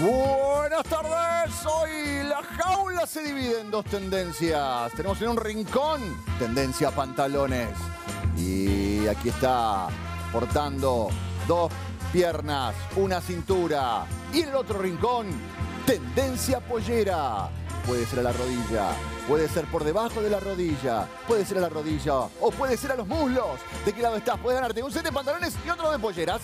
Buenas tardes, hoy la jaula se divide en dos tendencias. Tenemos en un rincón tendencia pantalones y aquí está portando dos piernas, una cintura y en el otro rincón tendencia pollera. Puede ser a la rodilla, puede ser por debajo de la rodilla, puede ser a la rodilla o puede ser a los muslos. ¿De qué lado estás? Puedes ganarte un set de pantalones y otro de polleras.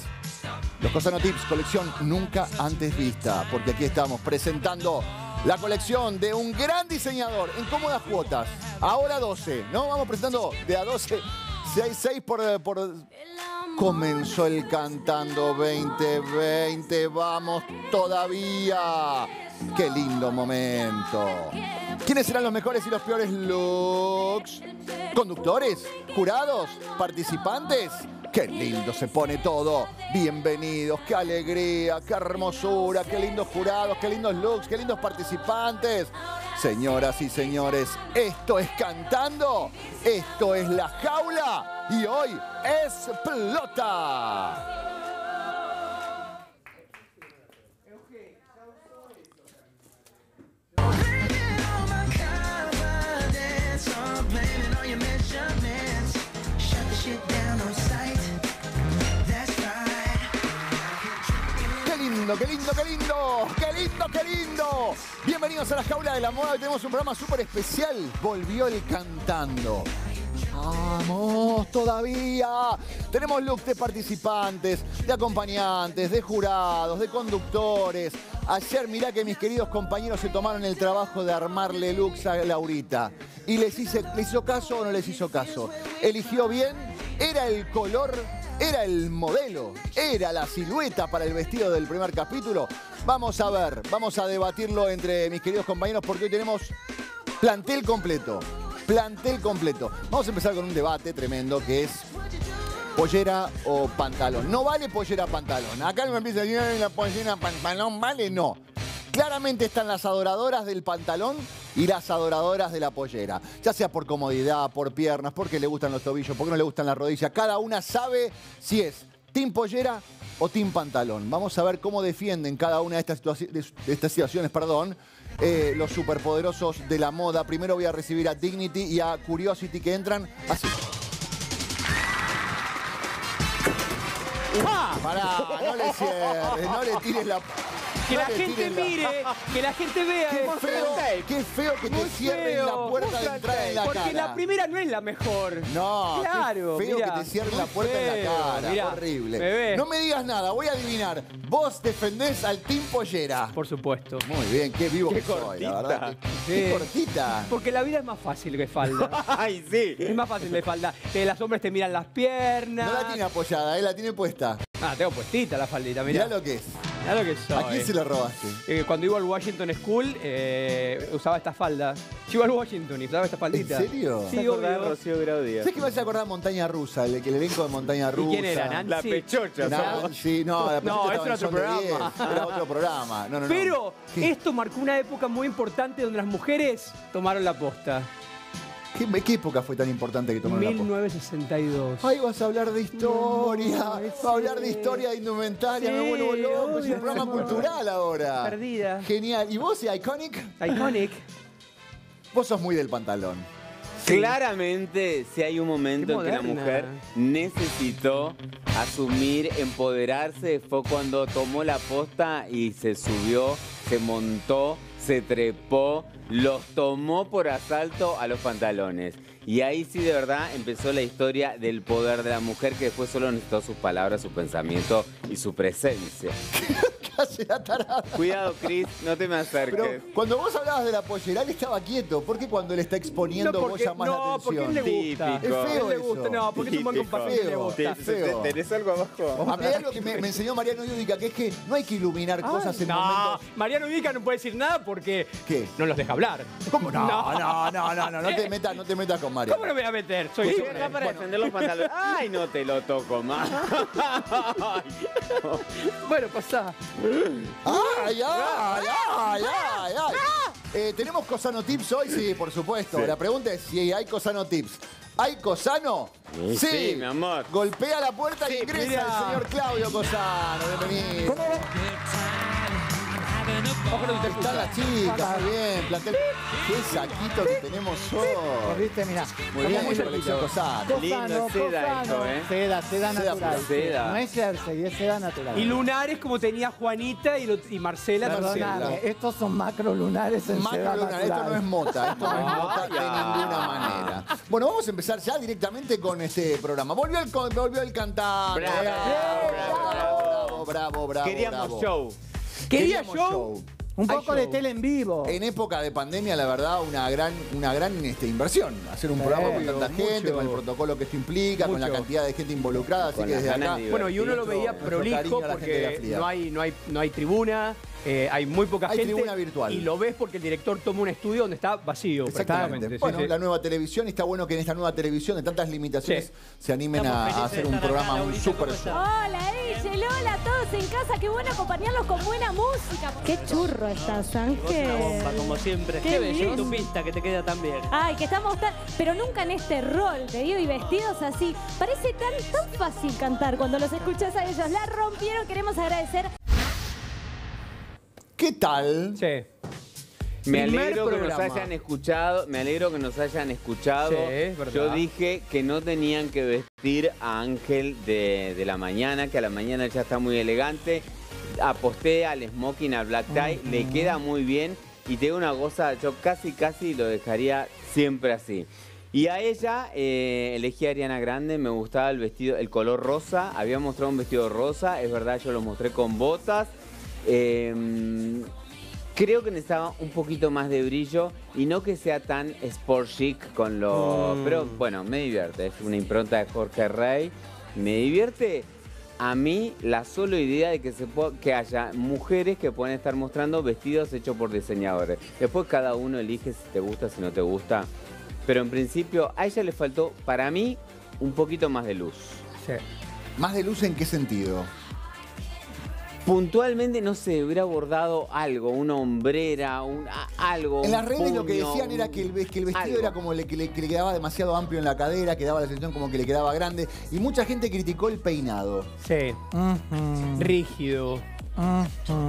Los Cosano Tips, colección nunca antes vista, porque aquí estamos presentando la colección de un gran diseñador en cómodas cuotas. Ahora 12, ¿no? Vamos presentando de a 12, 6, 6 por, por... Comenzó el cantando 2020, vamos todavía. Qué lindo momento. ¿Quiénes serán los mejores y los peores looks? ¿Conductores? ¿Jurados? ¿Participantes? Qué lindo se pone todo. Bienvenidos, qué alegría, qué hermosura, qué lindos jurados, qué lindos looks, qué lindos participantes. Señoras y señores, esto es cantando, esto es la jaula y hoy explota. Qué lindo, qué lindo! ¡Qué lindo, qué lindo! Bienvenidos a la jaula de la moda. Hoy tenemos un programa súper especial. Volvió el cantando. ¡Vamos! Todavía. Tenemos looks de participantes, de acompañantes, de jurados, de conductores. Ayer mirá que mis queridos compañeros se tomaron el trabajo de armarle looks a Laurita. Y les, hice, ¿les hizo caso o no les hizo caso? ¿Eligió bien? ¿Era el color? ¿Era el modelo? ¿Era la silueta para el vestido del primer capítulo? Vamos a ver, vamos a debatirlo entre mis queridos compañeros porque hoy tenemos plantel completo. Plantel completo. Vamos a empezar con un debate tremendo que es pollera o pantalón. No vale pollera pantalón. Acá no me empieza a decir "Ay, la pollera pantalón, vale, no. Claramente están las adoradoras del pantalón y las adoradoras de la pollera. Ya sea por comodidad, por piernas, porque le gustan los tobillos, porque no le gustan las rodillas. Cada una sabe si es team pollera o team pantalón. Vamos a ver cómo defienden cada una de estas, situaciones, perdón, eh, los superpoderosos de la moda. Primero voy a recibir a Dignity y a Curiosity que entran así. Pará, no le cierres, no le tires la... Que no la gente la- mire, que la gente vea. Qué feo, qué feo que te cierren la feo, puerta de entrada en la Porque cara. la primera no es la mejor. No, claro. qué feo mirá, que te cierren la puerta en la feo, cara. mirá, Horrible. bebé. No me digas nada, voy a adivinar. Vos defendés al Team Pollera. Por supuesto. Muy bien, qué vivo Qué que soy, la cortita. verdad. Qué, cortita. Porque la vida es más fácil que falda. Ay, sí. es más fácil de falda. Que los hombres te miran las piernas. No la tiene apoyada, eh, la tiene puesta. Ah, tengo puestita la faldita, mirá. Mirá lo que es. Mirá lo que soy. ¿A quién se lo robaste? Eh, cuando iba al Washington School, eh, usaba esta falda. Yo iba al Washington y usaba esta faldita. ¿En serio? Sí, ¿Te acordás de obvio. Rocío? ¿Sabes que me hace acordar Montaña Rusa? El, el elenco de Montaña Rusa. ¿Y quién era? Nancy. La pechocha. Nan- ¿sabes? sí, no, la No, Pechita ese era otro programa. 10, Era otro programa. No, no, no. Pero esto marcó una época muy importante donde las mujeres tomaron la posta. ¿Qué, qué época fue tan importante que tomaron la posta? 1962. Ay, vas a hablar de historia. No, vas a hablar de historia de indumentaria. me vuelvo loco. Es un programa cultural ahora. Perdida. Genial. ¿Y vos, Iconic? Iconic. Vos sos muy del pantalón. Claramente, si hay un momento en que la mujer necesitó asumir, empoderarse, fue cuando tomó la posta y se subió, se montó, se trepó, los tomó por asalto a los pantalones. Y ahí sí de verdad empezó la historia del poder de la mujer que después solo necesitó sus palabras, su pensamiento y su presencia. ¿Qué hace la tarada? Cuidado, Cris, no te me acerques. Pero cuando vos hablabas de la pollera, él estaba quieto. ¿Por qué cuando él está exponiendo no, vos porque, llamás la no, porque a él atención? le gusta. Típico. Es feo él le eso. gusta. No, porque es un buen compartir le gusta. Feo. ¿Tenés algo abajo? A mí hay algo que me, me enseñó Mariano Yudica, que es que no hay que iluminar cosas en no, momentos... Mariano Udica no puede decir nada porque ¿Qué? no los deja hablar. ¿Cómo no? No, no, no, no, no, te metas, no te metas con Mariano. ¿Cómo no me voy a meter? Soy Sí, hombre. acá para defender los pantalones. Ay, no te lo toco más. Bueno, pasá. ¡Ay, ay, ay, ay, ay! ay. Eh, ¿Tenemos Cosano Tips hoy? Sí, por supuesto. Sí. La pregunta es si hay Cosano Tips. ¿Hay Cosano? Sí, sí, mi amor. Golpea la puerta y Sí, ingresa el señor Claudio Cosano. Bienvenido. Están las chicas, muy bien. Plantel. Qué saquito que tenemos hoy. ¿Viste? Mirá. Muy bien, colección Cosano. Lindo seda esto, ¿eh? Seda, seda Seda natural. seda. No es jersey, es seda natural. Y lunares como tenía Juanita y, lo- y Marcela. Perdóname, estos son macro lunares en Macro seda lunar, esto no es mota, esto no es mota de ninguna manera. Bueno, vamos a empezar ya directamente con este programa. Volvió el, volvió el cantante. Bravo, bravo, bravo, bravo, bravo, bravo. Queríamos bravo. show. Quería Queríamos show. Un Hay poco de show. tele en vivo. En época de pandemia, la verdad, una gran, una gran este, inversión. Hacer un programa con tanta mucho. gente, con el protocolo que esto implica, con la Mucho. cantidad de gente involucrada. Así Con que las desde ganas acá. de Bueno, y uno lo veía Nuestro cariño prolijo a la gente de la porque no hay, no, hay, no hay tribuna, eh, hay muy poca Hay gente. tribuna virtual. Y lo ves porque el director toma un estudio donde está vacío. Exactamente. Sí, bueno, sí. la nueva televisión, y está bueno que en esta nueva televisión, de tantas limitaciones, Sí. se animen a, hacer un programa, acá, un super ¿cómo show. Hola, Echel, hola a todos en casa, qué bueno acompañarlos con buena música. Qué churro estás, bomba, Ángel. como siempre. Qué bello. Tu pista que te queda tan bien. Ay, que estamos tan, pero nunca en este rol, te digo, y vestidos así. Parece tan, tan fácil cantar cuando los escuchas a ellos. La rompieron, queremos agradecer. ¿Qué tal? Sí. Me Primer alegro que nos hayan escuchado, me alegro que nos hayan escuchado. Sí, es verdad. Yo dije que no tenían que vestir a Ángel de, de la mañana, que a la mañana ya está muy elegante. Aposté al smoking, al black tie, le queda muy bien. Y te digo una cosa, yo casi, casi lo dejaría siempre así. Y a ella eh, elegí a Ariana Grande, me gustaba el vestido, el color rosa. Había mostrado un vestido rosa, es verdad, yo lo mostré con botas. Eh, Creo que necesitaba un poquito más de brillo y no que sea tan sport chic con lo... Mm. Pero bueno, me divierte. Es una impronta de Jorge Rey. Me divierte a mí la sola idea de que, se pueda- que haya mujeres que puedan estar mostrando vestidos hechos por diseñadores. Después cada uno elige si te gusta, si no te gusta. Pero en principio a ella le faltó, para mí, un poquito más de luz. sí. ¿Más de luz en qué sentido? Puntualmente, no sé, hubiera abordado algo, una hombrera, un, a- algo. En un las redes lo que decían era que el, ve- que el vestido algo. era como le, que, le, que le quedaba demasiado amplio en la cadera, que daba la sensación como que le quedaba grande. Y mucha gente criticó el peinado. Sí. Rígido.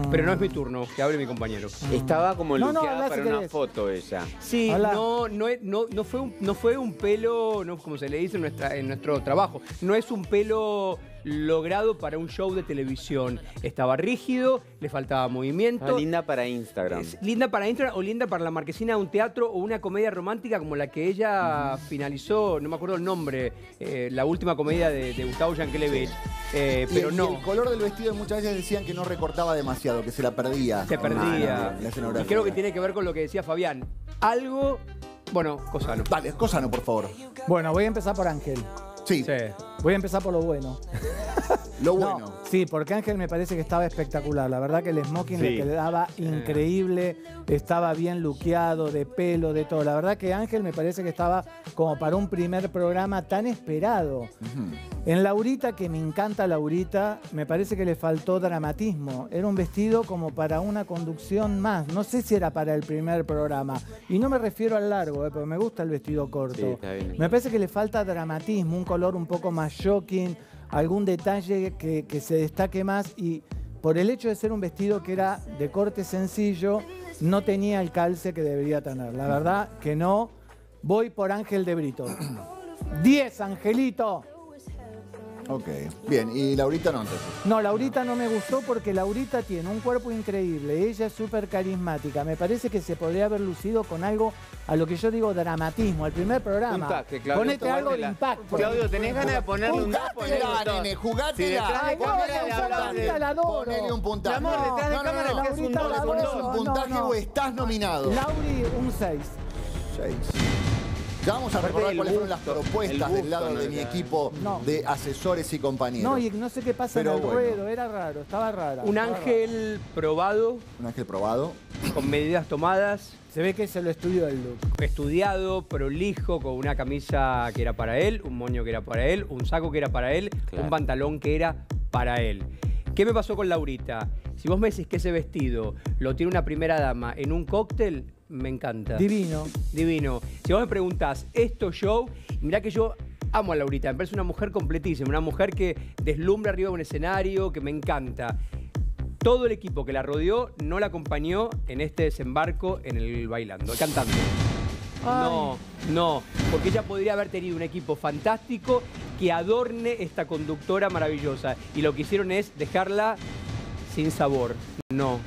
Pero no es mi turno, que hable mi compañero. Estaba como No, si para una querés. foto ella. Sí, no, no, no, no, fue un, no fue un pelo, no, como se le dice en, nuestra, en nuestro trabajo, no es un pelo logrado para un show de televisión. Estaba rígido, le faltaba movimiento. Estaba linda para Instagram. Es linda para Instagram o linda para la marquesina de un teatro o una comedia romántica como la que ella finalizó, no me acuerdo el nombre, eh, la última comedia de, de Gustavo Yankelevich. Eh, Y pero el- y no. el color del vestido muchas veces decían que no recortaba demasiado, que se la perdía. Se perdía. Ah, no, la y creo que tiene que ver con lo que decía Fabián. Algo, bueno, Cosano. Dale, Cosano, por favor. Bueno, voy a empezar por Ángel. Sí, Sí. Voy a empezar por lo bueno. lo No, bueno. sí, porque Ángel me parece que estaba espectacular. La verdad que el smoking le quedaba increíble, estaba bien luqueado, de pelo, de todo. La verdad que Ángel me parece que estaba como para un primer programa tan esperado. En Laurita, que me encanta Laurita, me parece que le faltó dramatismo. Era un vestido como para una conducción más. No sé si era para el primer programa. Y no me refiero al largo, eh, porque me gusta el vestido corto. Sí, está bien. Me parece que le falta dramatismo, un color un poco más shocking, algún detalle que, que se destaque más. Y por el hecho de ser un vestido que era de corte sencillo, no tenía el calce que debería tener. La verdad que no. Voy por Ángel de Brito. 10, Angelito. Ok. Bien, y Laurita no, entonces. No, Laurita no me gustó porque Laurita tiene un cuerpo increíble, ella es súper carismática. Me parece que se podría haber lucido con algo a lo que yo digo dramatismo, al primer programa. Puntaje, Claudio, Ponete algo de impacto. Claudio, ¿tenés ganas de ponerle un? Ponele Jugátela, un nene, jugátela. Ay, no, no, Laurita la adoro. Ponele un puntaje. Mi amor, detrás de No, no, cámara no, que es un Laurita dos, la es un ¿Pones dos. adoro. un No, puntaje no. o estás nominado? Lauri, un 6. Seis. Ya vamos a recordar cuáles fueron las propuestas el del lado de ¿no? mi equipo No. de asesores y compañeros. No, y no sé qué pasa Pero en el bueno. ruedo, era raro, estaba rara. Un estaba ángel probado, Un ángel probado. con medidas tomadas. Se ve que se lo estudió el look. estudiado, prolijo, con una camisa que era para él, un moño que era para él, un saco que era para él, Claro. un pantalón que era para él. ¿Qué me pasó con Laurita? Si vos me decís que ese vestido lo tiene una primera dama en un cóctel, me encanta. Divino. Divino. Si vos me preguntás, ¿esto show? Mirá que yo amo a Laurita, me parece una mujer completísima, una mujer que deslumbra arriba de un escenario, que me encanta. todo el equipo que la rodeó no la acompañó en este desembarco en el bailando, cantando. No, no, porque ella podría haber tenido un equipo fantástico que adorne esta conductora maravillosa. Y lo que hicieron es dejarla sin sabor. No.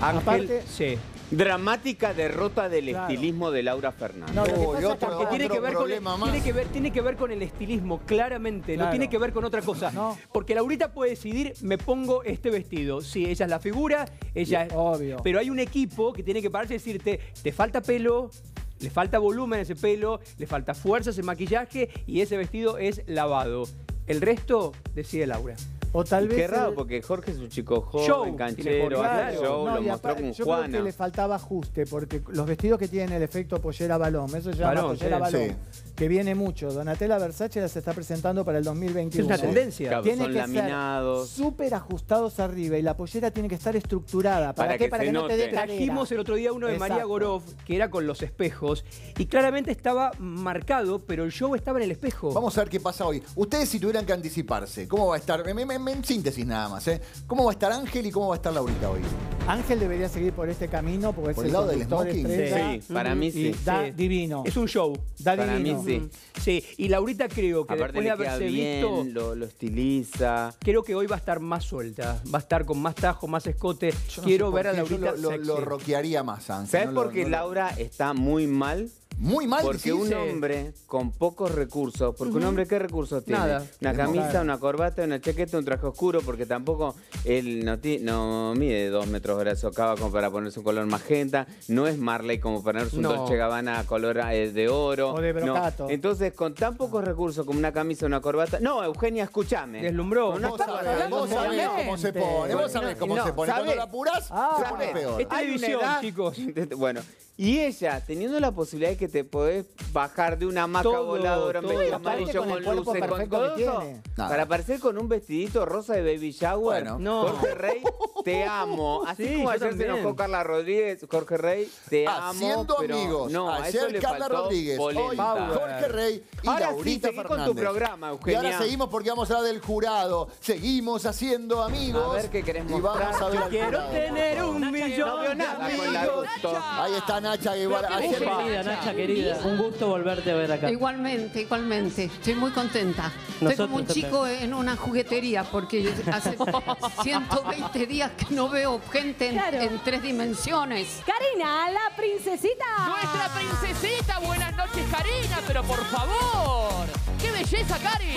Ángel, Aparte- sí. Dramática derrota del Claro. estilismo de Laura Fernández. No, lo que Uy, pasa otro- es Que tiene que, ver con, problema más. tiene, que ver, tiene que ver con el estilismo, claramente. No tiene que ver con otra cosa. No. Porque Laurita puede decidir, me pongo este vestido. Sí, ella es la figura, ella es... Obvio. Pero hay un equipo que tiene que pararse y decirte, te falta pelo, le falta volumen a ese pelo, le falta fuerza a ese maquillaje y ese vestido es lavado. El resto decide Laura. O tal Y vez. qué raro, el- porque Jorge es un chico joven, Show, canchero, claro. show, No, lo y mostró con yo creo que le faltaba ajuste, porque los vestidos que tienen el efecto pollera balón, eso se llama Balón, pollera sí. balón, que viene mucho. Donatella Versace las está presentando para el 2021. Es una tendencia. Claro, Tiene son que laminados. ser súper ajustados arriba y la pollera tiene que estar estructurada. ¿Para, Para qué? que para se que no te dé. Trajimos el otro día uno de María. Gorov, que era con los espejos, y claramente estaba marcado, pero el show estaba en el espejo. Vamos a ver qué pasa hoy. Ustedes si tuvieran que anticiparse, ¿cómo va a estar? En, en- en síntesis nada más, ¿eh? ¿Cómo va a estar Ángel y cómo va a estar Laurita hoy? Ángel debería seguir por este camino porque ¿Por es el lado del smoking? estrella Sí, para mí y sí. da Sí. divino. Es un show. Da Para mí divino. Sí. Sí, y Laurita creo que Aparte después de haberse bien, visto, lo, lo estiliza. creo que hoy va a estar más suelta. Va a estar con más tajo, más escote. Yo no Quiero sé ver a qué, yo Laurita lo, lo, sexy. lo rockearía más, Ángel. ¿Sabes no por qué Laura está muy mal? Muy mal, Porque un hombre con pocos recursos, porque un hombre qué recursos tiene? Nada. Una camisa, una corbata, una chaqueta, un traje oscuro, porque tampoco él no, ti- no mide dos metros de socava como para ponerse un color magenta, no es Marley como para ponerse un No. Dolce Gabbana color eh, de oro. O de no. brocato. Entonces, con tan pocos recursos como una camisa, una corbata. No, Eugenia, escúchame. Deslumbró. Con una Vos corbata, sabés, vos cómo se pone, vos sabés cómo No, se pone. Cuando ¿sabés? lo apurás, Ah, se pone peor. Es Hay una televisión, edad- chicos. Bueno, y ella, teniendo la posibilidad de que te podés bajar de una hamaca Todo, voladora todo. medio amarillo con el con luces, con todo que eso, tiene. Nada. para aparecer con un vestidito rosa de baby shower. Bueno. No. Jorge Rey, te amo. Así Sí, como ayer se también. enojó Carla Rodríguez, Jorge Rey, te amo. Haciendo pero amigos. No, a eso Ayer Carla Rodríguez, hoy. Jorge Rey y Ahora sí, seguí con tu Fernández. programa, Y ahora seguimos porque vamos a hablar del jurado. Seguimos haciendo amigos. A ver qué querés Y vamos mostrar. a ver Quiero jurado. tener un No millón de amigos. Ahí está Nacha Guevara. Ayer- Querida, Nacha, querida. Un gusto volverte a ver acá. Igualmente, igualmente. Estoy muy contenta. Estoy Nosotros como un también. chico en una juguetería porque hace 120 días que no veo gente en, Claro. en tres dimensiones. Karina, la princesita. Nuestra princesita, buenas noches Karina, pero por favor, qué belleza Cari.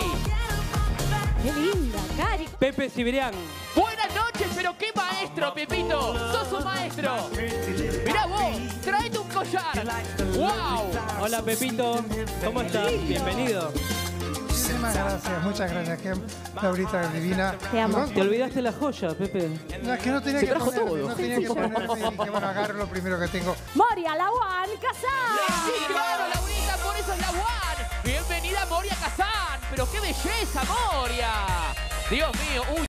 Qué linda, Cari. Pepe Sibirián. Buenas noches, pero qué maestro, Pepito, sos un maestro. Mirá vos, collar. ¡Wow! Hola Pepito, ¿cómo estás? Bienvenido. Muchísimas gracias, muchas gracias. Que Laurita divina. Te amo. Y Te olvidaste la joya, Pepe. No, es que no tenía Se que trajo ponerme, todo. no tenía que ponerme y dije, bueno, agarro lo primero que tengo. Moria Lawan Casal. Sí, claro, Laurita, por eso es la One. Bienvenida Moria Kazán, pero qué belleza, Moria. Dios mío, uy,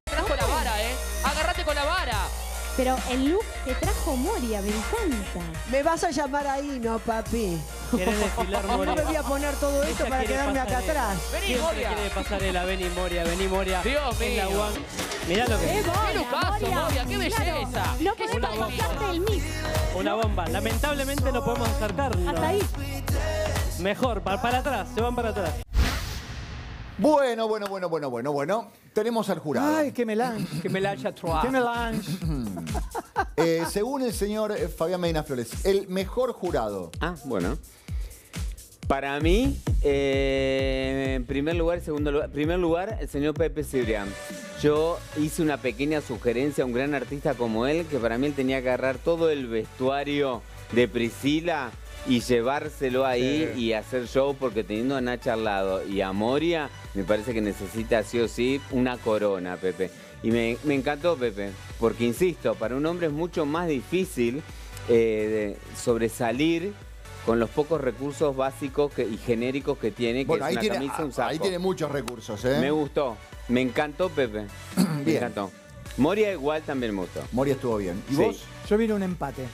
Pero el look que trajo Moria me encanta. Me vas a llamar ahí, ¿no, papi? ¿Querés desfilar, No Moria? me voy a poner todo esto Ella para quedarme acá atrás. Vení, Siempre Moria. quiere pasarela, vení Moria, vení Moria. Dios la mío. one. Mirá lo ¡Qué que es. Moria, lujazo, Moria, qué belleza. No Qué podemos styling. pasarte el mix. Una bomba. Lamentablemente no podemos acercarnos. Hasta ahí. Mejor, pa- para atrás, se van para atrás. Bueno, bueno, bueno, bueno, bueno, bueno. Tenemos al jurado. Ay, qué melange. Que me la haya troa. Qué melange. Eh, según el señor Fabián Medina Flores, el mejor jurado. Ah, bueno. Para mí, eh, en primer lugar, segundo lugar, en primer lugar, el señor Pepe Cibrián. Yo hice una pequeña sugerencia a un gran artista como él, que para mí él tenía que agarrar todo el vestuario de Priscila y llevárselo ahí y hacer show, porque teniendo a Nacha al lado y a Moria, me parece que necesita sí o sí una corona, Pepe. Y me, me encantó, Pepe, porque insisto, para un hombre es mucho más difícil eh, de sobresalir con los pocos recursos básicos que- y genéricos que tiene, que Bueno, es una tiene, camisa un saco. ahí tiene muchos recursos, ¿eh? Me gustó, me encantó Pepe, me Bien. encantó. Moria igual también me gustó. Moria estuvo bien. ¿Y Sí. vos? Yo vine un empate.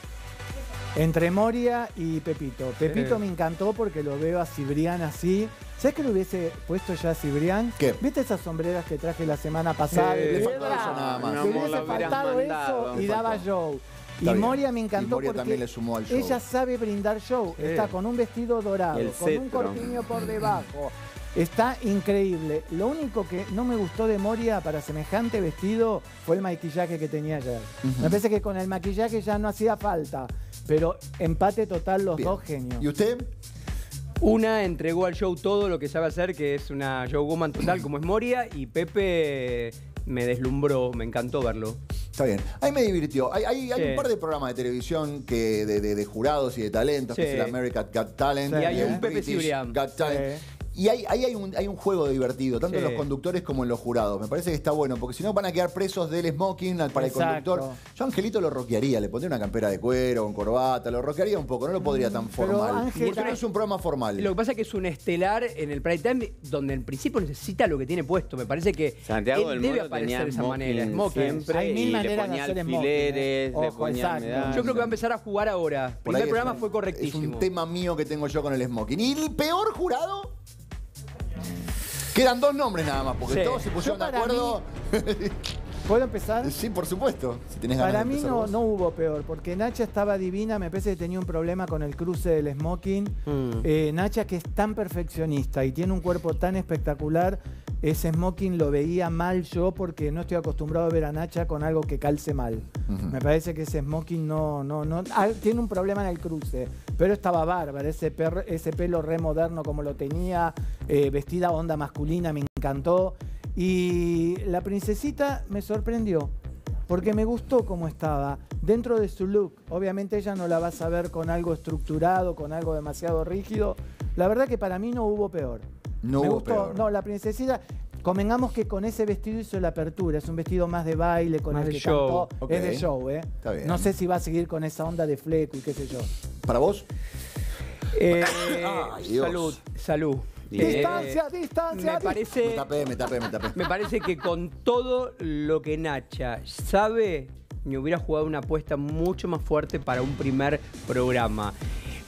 Entre Moria y Pepito. Pepito Sí. me encantó porque lo veo a Cibrián así, ¿Sabes qué le hubiese puesto ya a Cibrián? ¿Qué? ¿Viste esas sombreras que traje la semana pasada? Sí. de Le piedra? faltó eso nada más. Le No, hubiese lo faltado mandado. eso y daba show. Está y bien. Moria me encantó Y Moria porque también le sumó al show. ella sabe brindar show. Está con un vestido dorado, con un corpiño por debajo. Está increíble. Lo único que no me gustó de Moria para semejante vestido fue el maquillaje que tenía ayer. Me parece que con el maquillaje ya no hacía falta. Pero empate total los Bien. dos genios. ¿Y usted? Una entregó al show todo lo que sabe hacer, que es una showwoman total como es Moria, y Pepe me deslumbró, me encantó verlo. Está bien. Ahí me divirtió. Hay, hay- hay Sí. un par de programas de televisión que de, de- de jurados y de talentos, que Sí. es el American Got Talent. Y hay un Pepe. Got Talent. Y ahí, ahí hay, un, hay un juego divertido, tanto en los conductores como en los jurados. Me parece que está bueno, porque si no van a quedar presos del smoking al- para el conductor. Yo a Angelito lo roquearía, le pondría una campera de cuero, con corbata, lo roquearía un poco, no lo podría tan pero formal. Ángel- Porque no es un programa formal. Lo que pasa es que es un estelar en el prime time donde en principio necesita lo que tiene puesto. Me parece que Santiago él del debe aparecer tenía de esa manera. smoking Smoking. siempre Hay mil y le maneras de hacer smoking, alfileres, eh. le Ojo, ponía exacto. medallas. Yo creo que va a empezar a jugar ahora. El primer programa es- fue Es correctísimo. un tema mío que tengo yo con el smoking. ¿Y el peor jurado? Quedan dos nombres nada más, porque Sí. todos se pusieron de acuerdo. ¿Puedo empezar? sí, por supuesto. Si tenés ganas Para de mí no, vos. no hubo peor, porque Nacha estaba divina, me parece que tenía un problema con el cruce del smoking. Mm. Eh, Nacha que es tan perfeccionista y tiene un cuerpo tan espectacular, ese smoking lo veía mal yo porque no estoy acostumbrado a ver a Nacha con algo que calce mal. Me parece que ese smoking no, no, no, ah, tiene un problema en el cruce, pero estaba bárbaro, ese, per- ese pelo re moderno como lo tenía, eh, vestida onda masculina, me encantó. Y la princesita me sorprendió, porque me gustó cómo estaba, dentro de su look. Obviamente ella no la vas a ver con algo estructurado, con algo demasiado rígido. La verdad que para mí no hubo peor. No me hubo gustó, peor. no, la princesita... Convengamos que con ese vestido hizo la apertura, es un vestido más de baile, con Más el de que show. cantó, es de show, ¿eh? Está bien. No sé si va a seguir con esa onda de fleco y qué sé yo. ¿Para vos? Eh, Ay, salud, salud. Bien. Distancia, distancia. Me Me parece, tapé, me tapé, me tapé. me parece que con todo lo que Nacha sabe, me hubiera jugado una apuesta mucho más fuerte para un primer programa.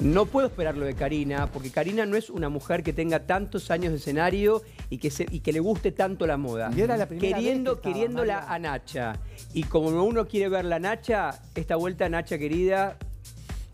No puedo esperar lo de Karina, porque Karina no es una mujer que tenga tantos años de escenario y que, se- y que le guste tanto la moda. Y era la primera Queriendo, vez que queriéndola María. a Nacha. Y como uno quiere ver la Nacha, esta vuelta Nacha querida,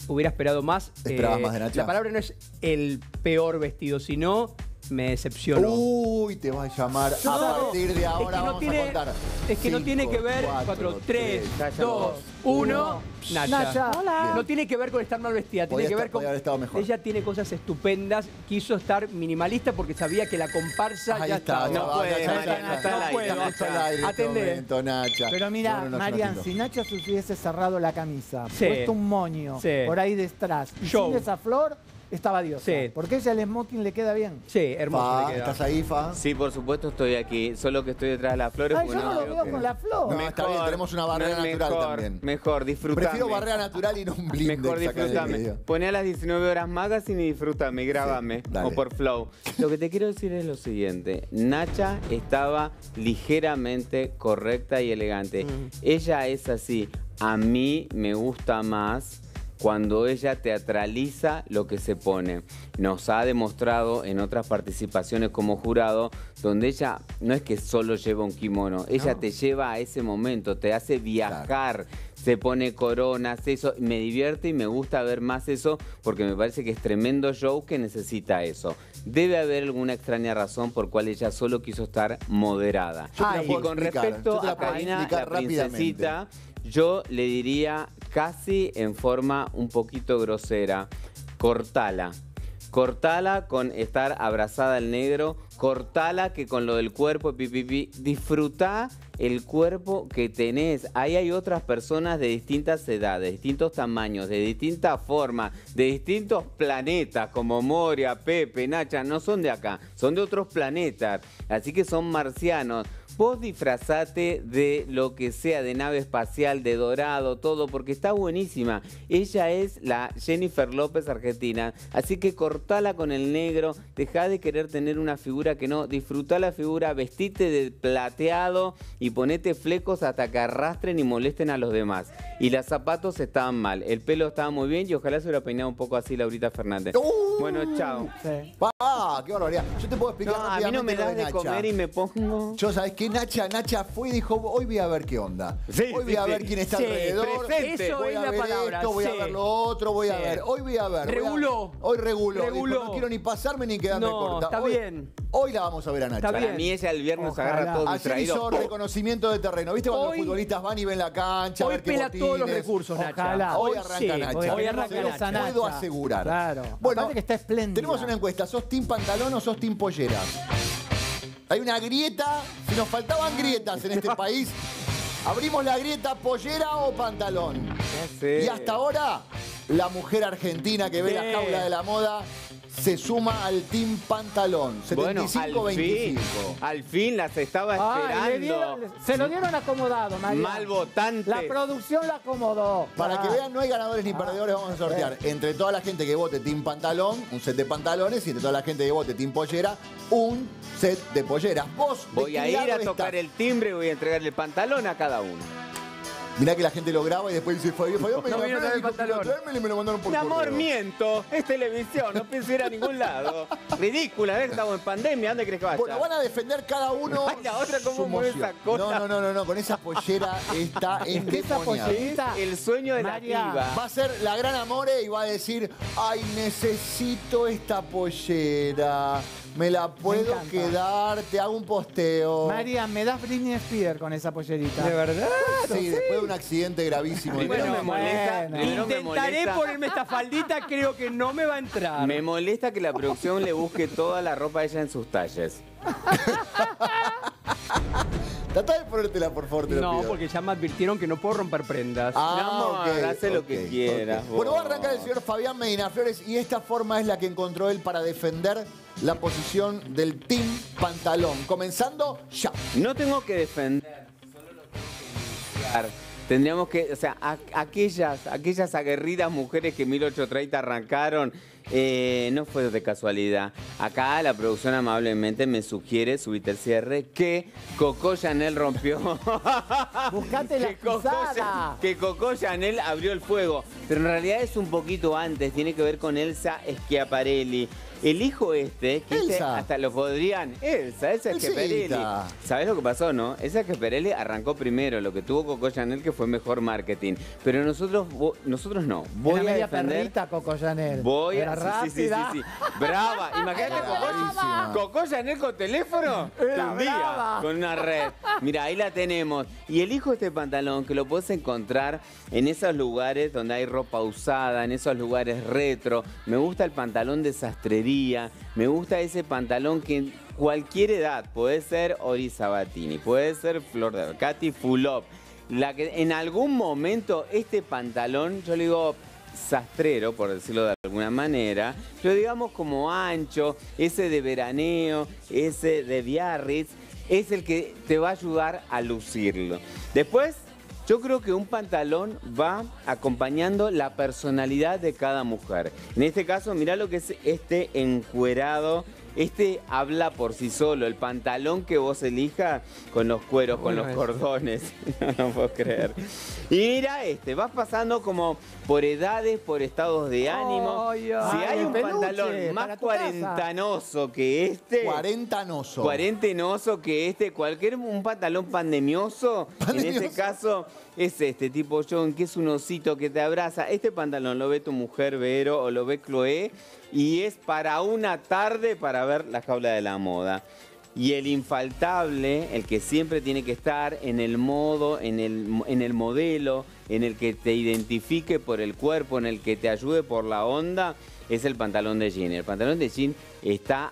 hubiera esperado más. Eh, ¿Esperabas más de Nacha? La palabra no es el peor vestido, sino me decepcionó. Uy, te va a llamar No, a partir de ahora. es que no vamos tiene, a contar. Es que no Cinco, tiene que ver cuatro, 4, 3, tres, 2, 1. Nacha. Nacha. Hola. No tiene que ver con estar mal vestida, Podía tiene que estar- ver con. podía estado mejor. Ella tiene cosas estupendas. Quiso estar minimalista porque sabía que la comparsa Ahí ya está, No puede, no no este momento, Nacha. Pero mira, No, no, no, Marian, no si Nacha se hubiese cerrado la camisa, Sí. puesto un moño Sí. por ahí detrás, y sin esa flor, estaba Dios. Sí. Porque ella el smoking le queda bien. Sí, hermoso Fa, le queda. ¿Estás ahí, Fa? Sí, por supuesto estoy aquí, solo que estoy detrás de las flores. Ay, yo no lo veo que- con la flor. No, está bien, tenemos una barrera no, natural mejor, también. Mejor, disfrutame. Prefiero barrera natural y no un blindex Mejor disfrutame. Poné a las 19 horas magazine y disfrútame, y grábame. o por flow. Lo que te quiero decir es lo siguiente. Nacha estaba ligeramente correcta y elegante. Ella es así. A mí me gusta más cuando ella teatraliza lo que se pone. Nos ha demostrado en otras participaciones como jurado, donde ella no es que solo lleva un kimono, ella te lleva a ese momento, te hace viajar, se pone coronas, eso, me divierte y me gusta ver más eso porque me parece que es tremendo show que necesita eso. Debe haber alguna extraña razón por cual ella solo quiso estar moderada. Yo te la y con explicar, respecto yo te la a Karina, la princesita, yo le diría casi en forma un poquito grosera, cortala. Cortala con estar abrazada al negro, cortala que con lo del cuerpo, pi, pi, pi, disfrutá el cuerpo que tenés. Ahí hay otras personas de distintas edades, distintos tamaños, de distintas formas, de distintos planetas, como Moria, Pepe, Nacha, no son de acá, son de otros planetas, así que son marcianos. Vos disfrazate de lo que sea, de nave espacial, de dorado, todo, porque está buenísima. Ella es la Jennifer López argentina, así que cortala con el negro, deja de querer tener una figura que no, disfruta la figura, vestite de plateado y ponete flecos hasta que arrastren y molesten a los demás. Y los zapatos estaban mal, el pelo estaba muy bien y ojalá se hubiera peinado un poco así Laurita Fernández. ¡Uh! Bueno, chao. Sí. ¡Ah, qué barbaridad! Yo te puedo explicar No, a mí no me das de Nacha. comer y me pongo... Yo, ¿sabes qué? Nacha, Nacha fue y dijo, hoy voy a ver qué onda. Sí, hoy voy sí, a sí. ver quién está Sí, alrededor. presente. Eso voy es a la ver palabra, esto, voy a ver lo otro, voy a ver. Hoy voy a ver. a- Reguló. Hoy reguló. dijo, Reguló. no quiero ni pasarme ni quedarme No, corta. está Hoy- bien. Hoy la vamos a ver a Nacha. Está Para bien. mí ella el viernes Ojalá. agarra todo Ayer hizo reconocimiento de terreno. ¿Viste cuando Hoy- los futbolistas van y ven la cancha? a Hoy ver qué todos los recursos, Nacha. Ojalá. Hoy arranca sí, Nacha. Hoy arranca Nacha. Nacha. puedo asegurar. Claro. Bueno, que está espléndida. Tenemos una encuesta. ¿Sos team pantalón o sos team pollera? Hay una grieta. Si nos faltaban grietas en este país, abrimos la grieta pollera o pantalón. Y hasta ahora, la mujer argentina que ve Sí. la jaula de la moda se suma al team pantalón. Bueno, al 75-25. fin, al fin las estaba esperando. dieron- se lo dieron acomodado, María. Mal votante. La producción lo acomodó. Para que Ah. vean, no hay ganadores ni perdedores, vamos a sortear. Entre toda la gente que vote Team Pantalón, un set de pantalones, y entre toda la gente que vote Team Pollera, un set de polleras. Vos, ¿de Voy a ir a tocar estás? el timbre y voy a entregarle el pantalón a cada uno. Mirá que la gente lo graba y después dice, Fabián, Fabián me No iba a vino el y me lo mandaron por Mi amor, miento. Es televisión, no pienso ir a ningún lado. Ridícula, ¿ves? Estamos en pandemia, ¿dónde crees que vaya? Bueno, van a defender cada uno. Ay, la otra, ¿cómo mueve esa cosa? No, no, no, no, no, con esa pollera está Es que esa pollerita- El sueño de María, la piba. Va a ser la gran amore y va a decir, ay, necesito esta pollera. Me la puedo encanta. quedar, te hago un posteo. María, me das Britney Spears con esa pollerita. ¿De verdad? Sí, después de un accidente gravísimo. Primero Bueno, me molesta. bueno. me Intentaré molesta- ponerme esta faldita, creo que no me va a entrar. Me molesta que la producción le busque toda la ropa a ella en sus talles. Tratá de ponértela, por favor, te lo No, pido. porque ya me advirtieron que no puedo romper prendas. Ah, Mi amor, ok, hace lo que ok, quieras. Bueno, va a arrancar el señor Fabián Medina Flores y esta forma es la que encontró él para defender la posición del Team Pantalón. Comenzando ya. No tengo que defender, solo lo tengo que. Tendríamos que, o sea, aquellas, aquellas aguerridas mujeres que en 1830 arrancaron, eh, no fue de casualidad. Acá la producción amablemente me sugiere, subite el cierre, que Coco Chanel rompió. Buscate la que, Coco, que Coco Chanel abrió el fuego. Pero en realidad es un poquito antes, tiene que ver con Elsa Schiaparelli. El hijo este, que este Elsa. hasta lo podrían. Elsa, Elsa Schiaparelli. Elsita. ¿Sabes lo que pasó, no? Esa que Perelli arrancó primero, lo que tuvo Coco Chanel que fue mejor marketing. Pero nosotros, vo- nosotros no. Voy Era a media defender. perrita Coco Chanel. Voy Era a. sí, sí, sí, rápida. sí, sí. Brava. Imagínate Era Coco. Coco Chanel con teléfono. Era brava. con una red. Mira, ahí la tenemos. Y elijo este pantalón que lo puedes encontrar en esos lugares donde hay ropa usada, en esos lugares retro. Me gusta el pantalón de sastrería. Me gusta ese pantalón que en cualquier edad puede ser Ori Sabatini, puede ser Flor de Katy Fulop. La que en algún momento este pantalón, yo le digo sastrero, por decirlo de alguna manera, pero digamos como ancho, ese de veraneo, ese de Biarritz, es el que te va a ayudar a lucirlo. Después, yo creo que un pantalón va acompañando la personalidad de cada mujer. En este caso, mirá lo que es este encuerado. Este habla por sí solo. El pantalón que vos elijas con los cueros, con los cordones. no puedo creer. Y mira este, vas pasando como por edades, por estados de ánimo. Si Ay, hay un peluche, pantalón más cuarentanoso que este. Cuarentanoso. Cuarentenoso que este, cualquier un pantalón pandemioso, en Pandemioso. este caso es este tipo John, que es un osito que te abraza. Este pantalón lo ve tu mujer Vero o lo ve Chloe y es para una tarde para ver la jaula de la moda. Y el infaltable, el que siempre tiene que estar en el modo, en el, en el modelo, en el que te identifique por el cuerpo, en el que te ayude por la onda, es el pantalón de jean. El pantalón de jean está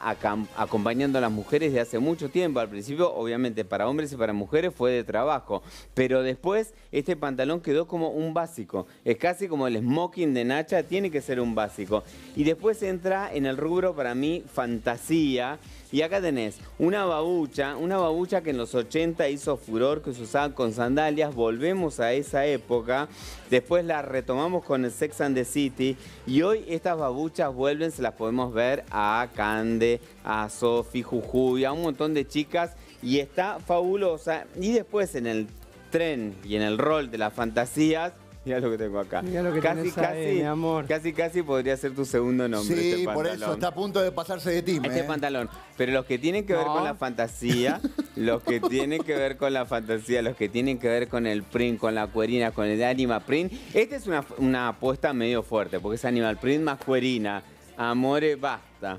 acompañando a las mujeres de hace mucho tiempo. Al principio, obviamente, para hombres y para mujeres fue de trabajo. Pero después, este pantalón quedó como un básico. Es casi como el smoking de Nacha, tiene que ser un básico. Y después entra en el rubro, para mí, fantasía. Y acá tenés una babucha, una babucha que en los 80 hizo furor, que se usaba con sandalias, volvemos a esa época, después la retomamos con el Sex and the City. Y hoy estas babuchas vuelven, se las podemos ver a Cande, a Sofi, Jujuy, a un montón de chicas. Y está fabulosa. Y después en el tren y en el rol de las fantasías, Mira lo que tengo acá. Mirá lo que casi, tenés ahí, casi, mi amor. casi, casi podría ser tu segundo nombre. Sí, este por eso está a punto de pasarse de team. Este ¿eh? pantalón. Pero los que tienen que ver con la fantasía, los que tienen que ver con la fantasía, los que tienen que ver con el print, con la cuerina, con el anima print, esta es una, una apuesta medio fuerte, porque es animal print más cuerina. Amore, basta.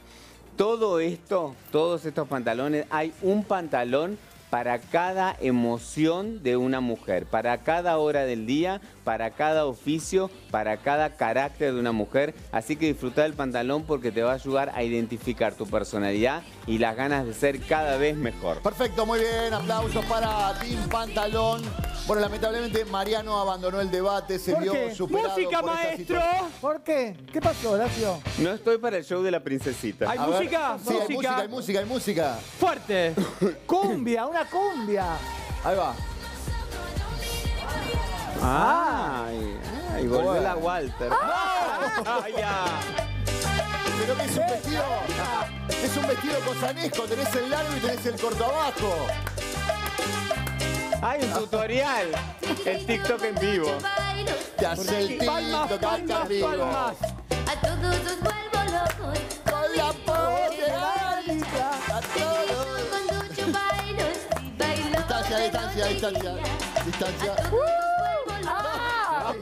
Todo esto, todos estos pantalones, hay un pantalón para cada emoción de una mujer, para cada hora del día, para cada oficio, para cada carácter de una mujer. Así que disfruta del pantalón porque te va a ayudar a identificar tu personalidad y las ganas de ser cada vez mejor. Perfecto, muy bien. Aplausos para Team Pantalón. Bueno, lamentablemente Mariano abandonó el debate, se ¿Por vio qué? superado ¡Música, por maestro! ¿Por qué? ¿Qué pasó, Horacio? No estoy para el show de la princesita. ¿Hay A ver. música? Sí, hay música, hay música, hay música. ¡Fuerte! Cumbia, una cumbia. Ahí va. Ay, ay, volvió la Walter. Ay, ya. Pero que es un vestido. Es un vestido cosanesco. Tenés el largo y tenés el corto abajo. Hay un tutorial. El TikTok en vivo. Te hace el Palmas, caca palmas, vivo. palmas. A todos los vuelvo locos. Con la poderánica. A todos. Distancia, distancia, distancia. Distancia.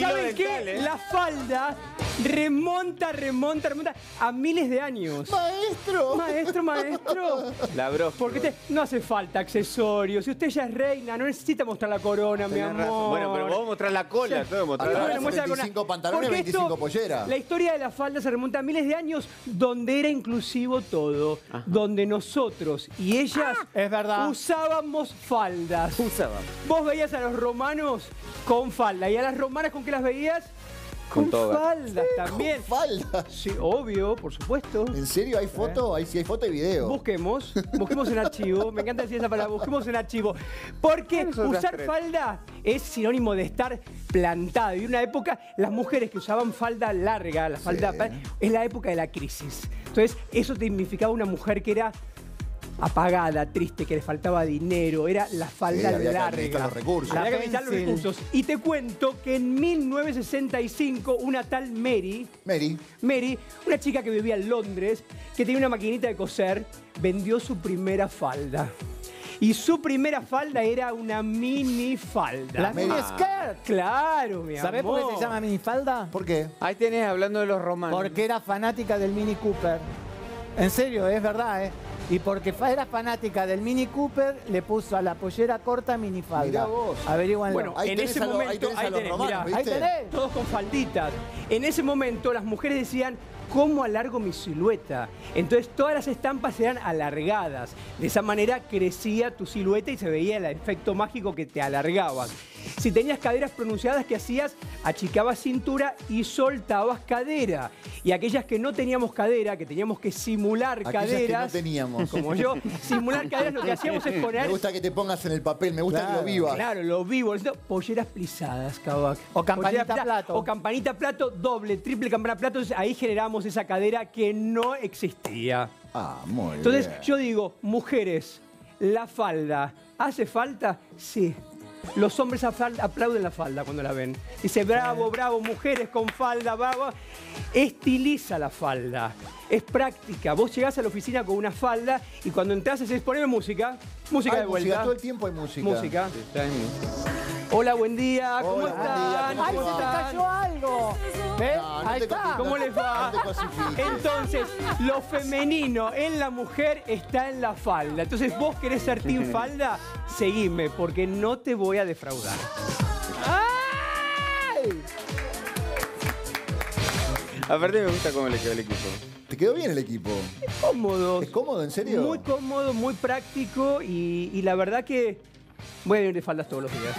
porque ¿saben qué? ¿eh? La falda remonta, remonta, remonta a miles de años. Maestro. Maestro, maestro. La bro. Porque usted no hace falta accesorios. Si usted ya es reina, no necesita mostrar la corona, mi amor. razón. Bueno, pero vamos a mostrar la cola. tengo que mostrar la Ahora Bueno, son muestra la corona. 25 pantalones, Porque 25 esto, polleras. La historia de la falda se remonta a miles de años donde era inclusivo todo. Donde nosotros y ellas Es verdad. usábamos faldas. Vos veías a los romanos con falda. ¿Y a las romanas con qué las veías? Con toga. faldas también. Falda. Sí, obvio, por supuesto. ¿En serio hay foto? Ahí sí hay foto y video. Busquemos, busquemos en archivo. Me encanta decir esa palabra, busquemos en archivo. Porque ¿Cuáles otras usar falda es sinónimo de estar plantado. Y una época, las mujeres que usaban falda larga, la falda Sí. es la época de la crisis. Entonces, eso significaba una mujer que era apagada, triste, que le faltaba dinero, era la falda Sí, había que larga. los recursos. Había que los recursos. Y te cuento que en 1965 una tal Mary, Mary. Mary, una chica que vivía en Londres, que tenía una maquinita de coser, vendió su primera falda. Y su primera falda era una mini falda. La mini Mira. skirt. Claro, mi ¿Sabés por qué se llama minifalda? ¿Por qué? Ahí tenés hablando de los romanos. Porque era fanática del Mini Cooper. En serio, es verdad, ¿eh? Y porque era fanática del Mini Cooper, le puso a la pollera corta minifalda. Mirá vos. Bueno, Ahí en tenés ese a los- ahí momento, tenés a ahí los tenés, romanos, mirá, ahí ¿viste? tenés. todos con falditas. En ese momento las mujeres decían, ¿cómo alargo mi silueta? Entonces todas las estampas eran alargadas. De esa manera crecía tu silueta y se veía el efecto mágico que te alargabas. Si tenías caderas pronunciadas, ¿qué hacías? Achicabas cintura y soltabas cadera. Y aquellas que no teníamos cadera, que teníamos que simular Aquellas que caderas, no teníamos. como yo, simular caderas, lo que hacíamos es poner Me gusta que te pongas en el papel, me gusta que lo vivas. Claro, lo vivo. Polleras plisadas, Kavak. O campanita plato. O campanita plato, doble, triple campana plato. Entonces, ahí generamos esa cadera que no existía. Ah, muy Entonces, bien. yo digo, mujeres, la falda, ¿hace falta? Sí. Los hombres aplauden la falda cuando la ven. Dice, bravo, bravo, mujeres con falda, bravo. Estiliza la falda. Es práctica. Vos llegás a la oficina con una falda y cuando entras es poneme música. Música Hay de vuelta. todo el tiempo hay música. Música. Hola, buen día. ¿Cómo Hola, buen día, están? ¿cómo ¡Ay, te se te cayó algo! ¿Ves? No, no Ahí te está. ¿Cómo les va? No te cosifiques. Entonces, lo femenino en la mujer está en la falda. Entonces, vos querés ser team falda, seguime, porque no te voy a defraudar. ¡Ay! Aparte me gusta cómo le quedó el equipo. ¿Te quedó bien el equipo? Cómodo. ¿Es cómodo, en serio? Muy cómodo, muy práctico y, y la verdad que voy a venir de faldas todos los días.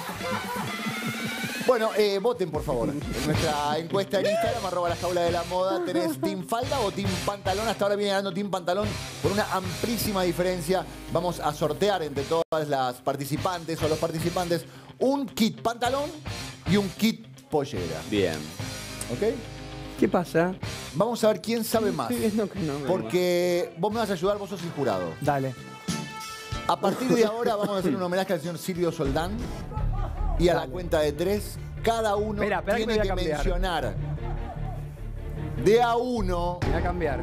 Bueno, eh, voten por favor. En nuestra encuesta en Instagram, arroba la jaula de la moda, ¿tenés Team Falda o Team Pantalón? Hasta ahora viene ganando Team Pantalón por una amplísima diferencia. Vamos a sortear entre todas las participantes o los participantes un kit pantalón y un kit pollera. Bien. ¿Ok? ¿Qué pasa? Vamos a ver quién sabe más. Estoy viendo que no me Porque vos me vas a ayudar, vos sos el jurado. Dale. A partir de ahora vamos a hacer un homenaje al señor Silvio Soldán. Y a la cuenta de tres, cada uno Espera, espera que tiene me que, voy a cambiar. mencionar de a uno Voy a cambiar.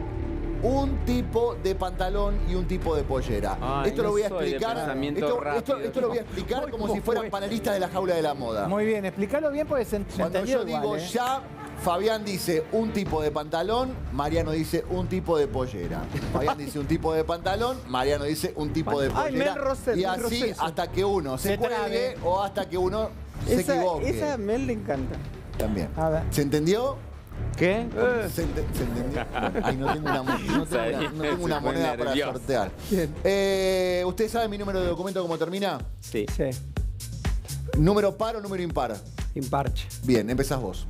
un tipo de pantalón y un tipo de pollera. Ay, esto lo no voy a soy de explicar. pensamiento Esto, rápido. esto- esto lo voy a explicar como si fueran panelistas de la jaula de la moda. Muy bien, explícalo bien porque se, se Cuando entendió yo digo igual, ¿eh? ya, Fabián dice un tipo de pantalón, Mariano dice un tipo de pollera. Fabián dice un tipo de pantalón, Mariano dice un tipo de Ay, pollera. Mel Rosell, y Mel así hasta que uno se, Se cuelgue trabe. o hasta que uno se Esa, equivoque. esa a Mel le encanta. También. A ver. ¿Se entendió? ¿Qué? ¿Se, ente- se entendió? Ay, no tengo una, mo- no tengo una- no tengo una Se pone moneda para nervioso. sortear. Bien. Eh, ¿Usted sabe mi número de documento cómo termina? Sí. Sí. ¿Número par o número impar? Imparche. Bien, empezás vos.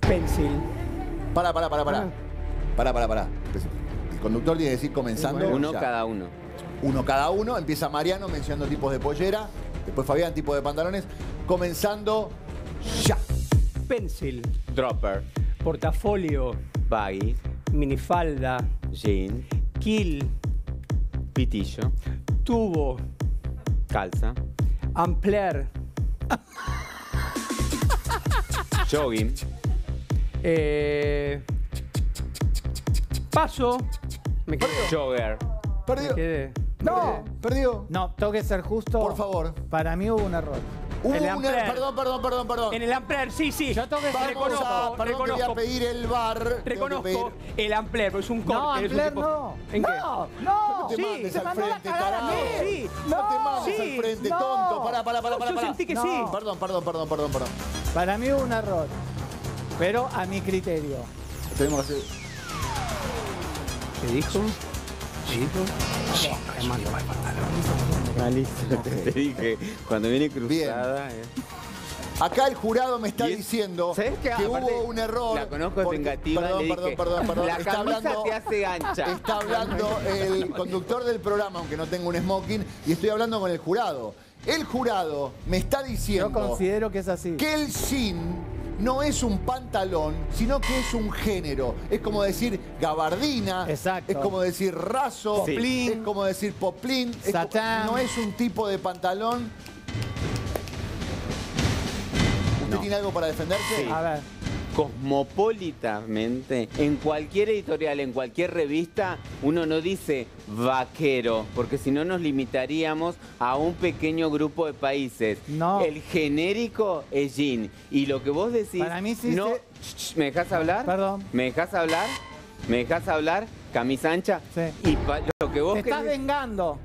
Pencil. Para, para, para, para. Para, para, para. El conductor tiene que decir comenzando. Uno ya. cada uno. Uno cada uno. Empieza Mariano mencionando tipos de pollera. Después Fabián, tipo de pantalones. Comenzando ya. Pencil. Dropper. Portafolio. Baggy. Minifalda. Jean. Kill. Pitillo. Tubo. Calza. Ampler. Jogging. Eh, paso. Me quedé. Jogger. Me Perdió. quedé. No, perdió. No, tengo que ser justo. Por favor. Para mí hubo un error. Hubo El una- Ampler. Perdón, perdón, perdón, perdón. En el Ampler, sí, sí. Yo tengo que ser Vamos reconozco, a, perdón, voy a pedir el bar. Reconozco pedir- el Ampler, porque es un corte. No, un Ampler tipo- no. ¿En qué? No, no. No te Sí, mandes se al mandó la frente, cagada a tarado. mí. Sí. No te mandes Sí. al frente, No. tonto. Pará, pará, pará, pará. Yo pará. sentí que No. sí. Perdón, perdón, perdón, perdón, perdón. Para mí hubo un error. Pero a mi criterio. Tenemos que hacer. ¿Qué dijo? ¿Qué dijo? Malísimo. Te dije, cuando viene cruzada. eh. Acá el jurado me está diciendo que Aparte, hubo un error. La conozco, porque- vengativa. Perdón, le dije, perdón, perdón, perdón. La Está camisa hablando, te hace gancha. está hablando el conductor del programa, aunque no tengo un smoking, y estoy hablando con el jurado. El jurado me está Yo diciendo considero que es así. que el jean no es un pantalón, sino que es un género. Es como decir gabardina, Exacto. es como decir raso, Poplín. es como decir poplín, es Satán. no es un tipo de pantalón. ¿Usted No. tiene algo para defenderse? A ver. Cosmopolitamente, en cualquier editorial, en cualquier revista, uno no dice vaquero, porque si no nos limitaríamos a un pequeño grupo de países. No. El genérico es jean. Y lo que vos decís. Para mí sí no, se- ¿Me dejas hablar? Perdón. ¿Me dejas hablar? ¿Me dejas hablar? Camisa ancha. Sí. Y lo que vos Te estás querés- vengando.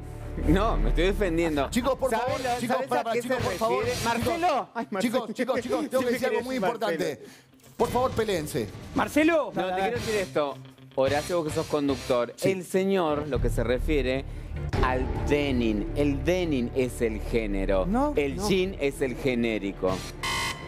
No, me estoy defendiendo. Chicos, por ¿Sabes favor, chicos, para, chicos, por favor. Marcelo. Ay, Marcelo. Chicos, chicos, chicos, tengo que decir algo muy Marcelo. importante. Por favor, pelense. Marcelo. No, te quiero decir esto. Horacio, vos que sos conductor. El señor, lo que se refiere al denim. El denim es el género. No, el no. jean es el genérico.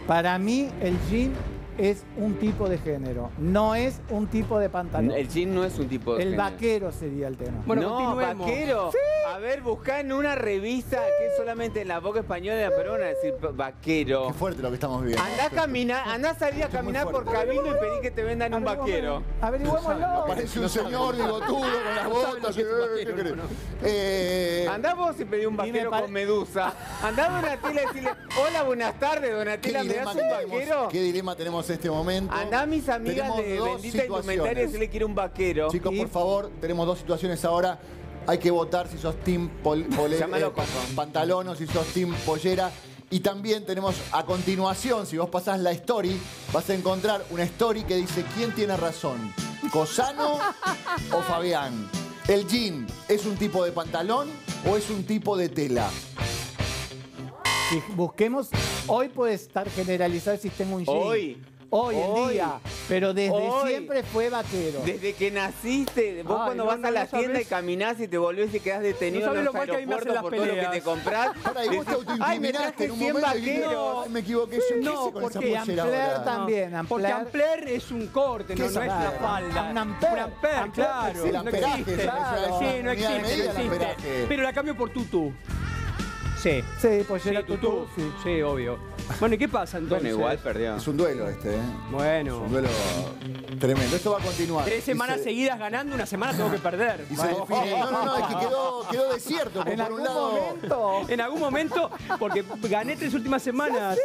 Para mí el jean es un tipo de género. No es un tipo de pantalón. El jean no es un tipo de El género. vaquero sería el tema. Bueno, no, continuemos. vaquero. A ver, buscá en una revista que es solamente en la boca española y la peruana decir Qué vaquero. fuerte lo que estamos viviendo. Andá a caminar, andá a salir a caminar por. Cabildo y pedí que te vendan un vaquero. Averigüémoslo. Parece un señor bigotudo con las botas. que vaquero, ¿qué no, no. Eh, Andá vos y pedí un vaquero pare- con medusa. Andá a Donatila y decirle, hola, buenas tardes, ¿qué Donatila, ¿me das un que vaquero? ¿Qué dilema tenemos este momento? Andá mis amigas Tenemos de dos Bendita Indumentaria situaciones. decirle quiero un vaquero. Chicos, Y- por favor, tenemos dos situaciones ahora. Hay que votar si sos team pol- Llámalo, eh, pantalón o si sos team pollera. Y también tenemos a continuación, si vos pasás la story, vas a encontrar una story que dice quién tiene razón, Cosano o Fabián. ¿El jean es un tipo de pantalón o es un tipo de tela? Si busquemos, hoy puede estar generalizado el sistema un jean. Hoy. Hoy en Hoy. día. Pero desde Hoy. siempre fue vaquero. Desde que naciste, vos Ay, cuando no, vas no, a la no tienda sabés. y caminás y te volvés y quedás detenido sabés en lo los mal que a mí me hacen aeropuertos las por todo lo que peleas. te comprás. Ahora, y vos te Decís, Ay, me autoincriminaste traje en un 100 momento y dijiste, vaqueros. "Ay, me equivoqué, yo qué No, hice con esa porque pollera Ampler ahora?" también. Porque Ampler. Ampler es un corte, ¿Qué no, es no es una Ampler? falda. Un Ampler. Un Ampler, Ampler, claro. el no amperaje, existe. Sí, no unidad de existe, medida no existe. amperaje. Pero la cambio por tutu. Sí. Sí, pollera Sí, tutú, tutú. sí. Sí, obvio. Bueno, ¿y qué pasa entonces? Bueno, igual perdió. Es un duelo este, ¿eh? Bueno. Un duelo tremendo. Esto va a continuar. Tres semanas se- seguidas ganando, una semana tengo que perder. Y se define. No, no, no, es que quedó, quedó desierto. En por un algún lado. momento. En algún momento, porque gané tres últimas semanas.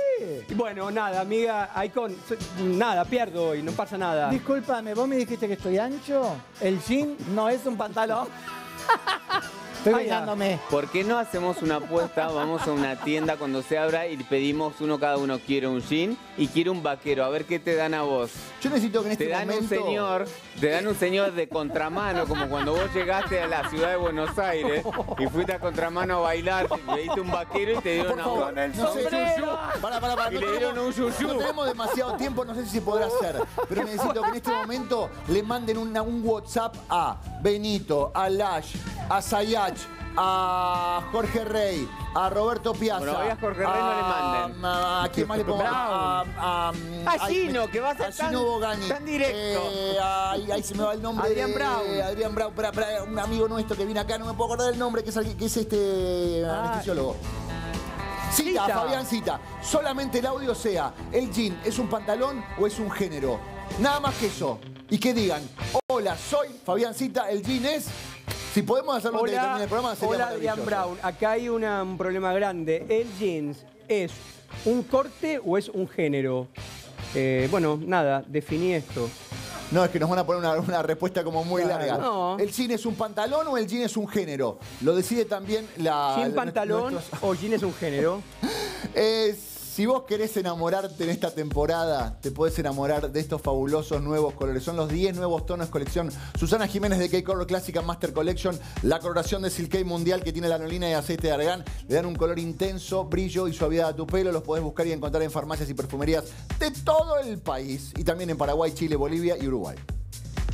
Y bueno, nada, amiga, Icon, nada, pierdo y no pasa nada. Discúlpame, vos me dijiste que estoy ancho. El jean no es un pantalón. Estoy vengándome. ¿Por qué no hacemos una apuesta? Vamos a una tienda cuando se abra y pedimos uno cada uno quiere un jean y quiere un vaquero. A ver qué te dan a vos. Yo necesito que en este Te dan momento. un señor, te dan un señor de contramano, como cuando vos llegaste a la ciudad de Buenos Aires y fuiste a contramano a bailar, le diste un vaquero y te dieron a vos. No sé, Para, para, para. Y no le dieron tenemos- un yuyú. No tenemos demasiado tiempo, no sé si se podrá hacer. Pero necesito que en este momento le manden una- un WhatsApp a Benito, a Lash, a Sayach, a Jorge Rey, a Roberto Piazza. Bueno, hoy a Jorge Rey no le manden. A, ¿a quién más le pongo? A, a, A Gino, que va a ser tan- Bogani. tan directo. Eh, ahí se me va el nombre. Adrián de- Brown. Adrián Brown. Para, para, un amigo nuestro que viene acá, no me puedo acordar del nombre, que es, alguien- que es este anestesiólogo. Cita, Cita. Fabián Cita. Solamente el audio sea, ¿el jean es un pantalón o es un género? Nada más que eso. Y que digan, hola, soy Fabián Cita, el jean es... Si podemos hacerlo antes de Hola, termine el programa, sería hola maravilloso. Brown. Acá hay una- un problema grande. ¿El jeans es un corte o es un género? Eh, bueno, nada, definí esto. No, es que nos van a poner una, una respuesta como muy Claro. larga. No. ¿El jean es un pantalón o el jean es un género? Lo decide también la... ¿Sin pantalón nuestros- o jean es un género? Eh, si vos querés enamorarte en esta temporada, te podés enamorar de estos fabulosos nuevos colores. Son los 10 nuevos tonos colección. Susana Jiménez de K-Color Clásica Master Collection. La coloración de Silkei Mundial que tiene lanolina y aceite de argán. Le dan un color intenso, brillo y suavidad a tu pelo. Los podés buscar y encontrar en farmacias y perfumerías de todo el país. Y también en Paraguay, Chile, Bolivia y Uruguay.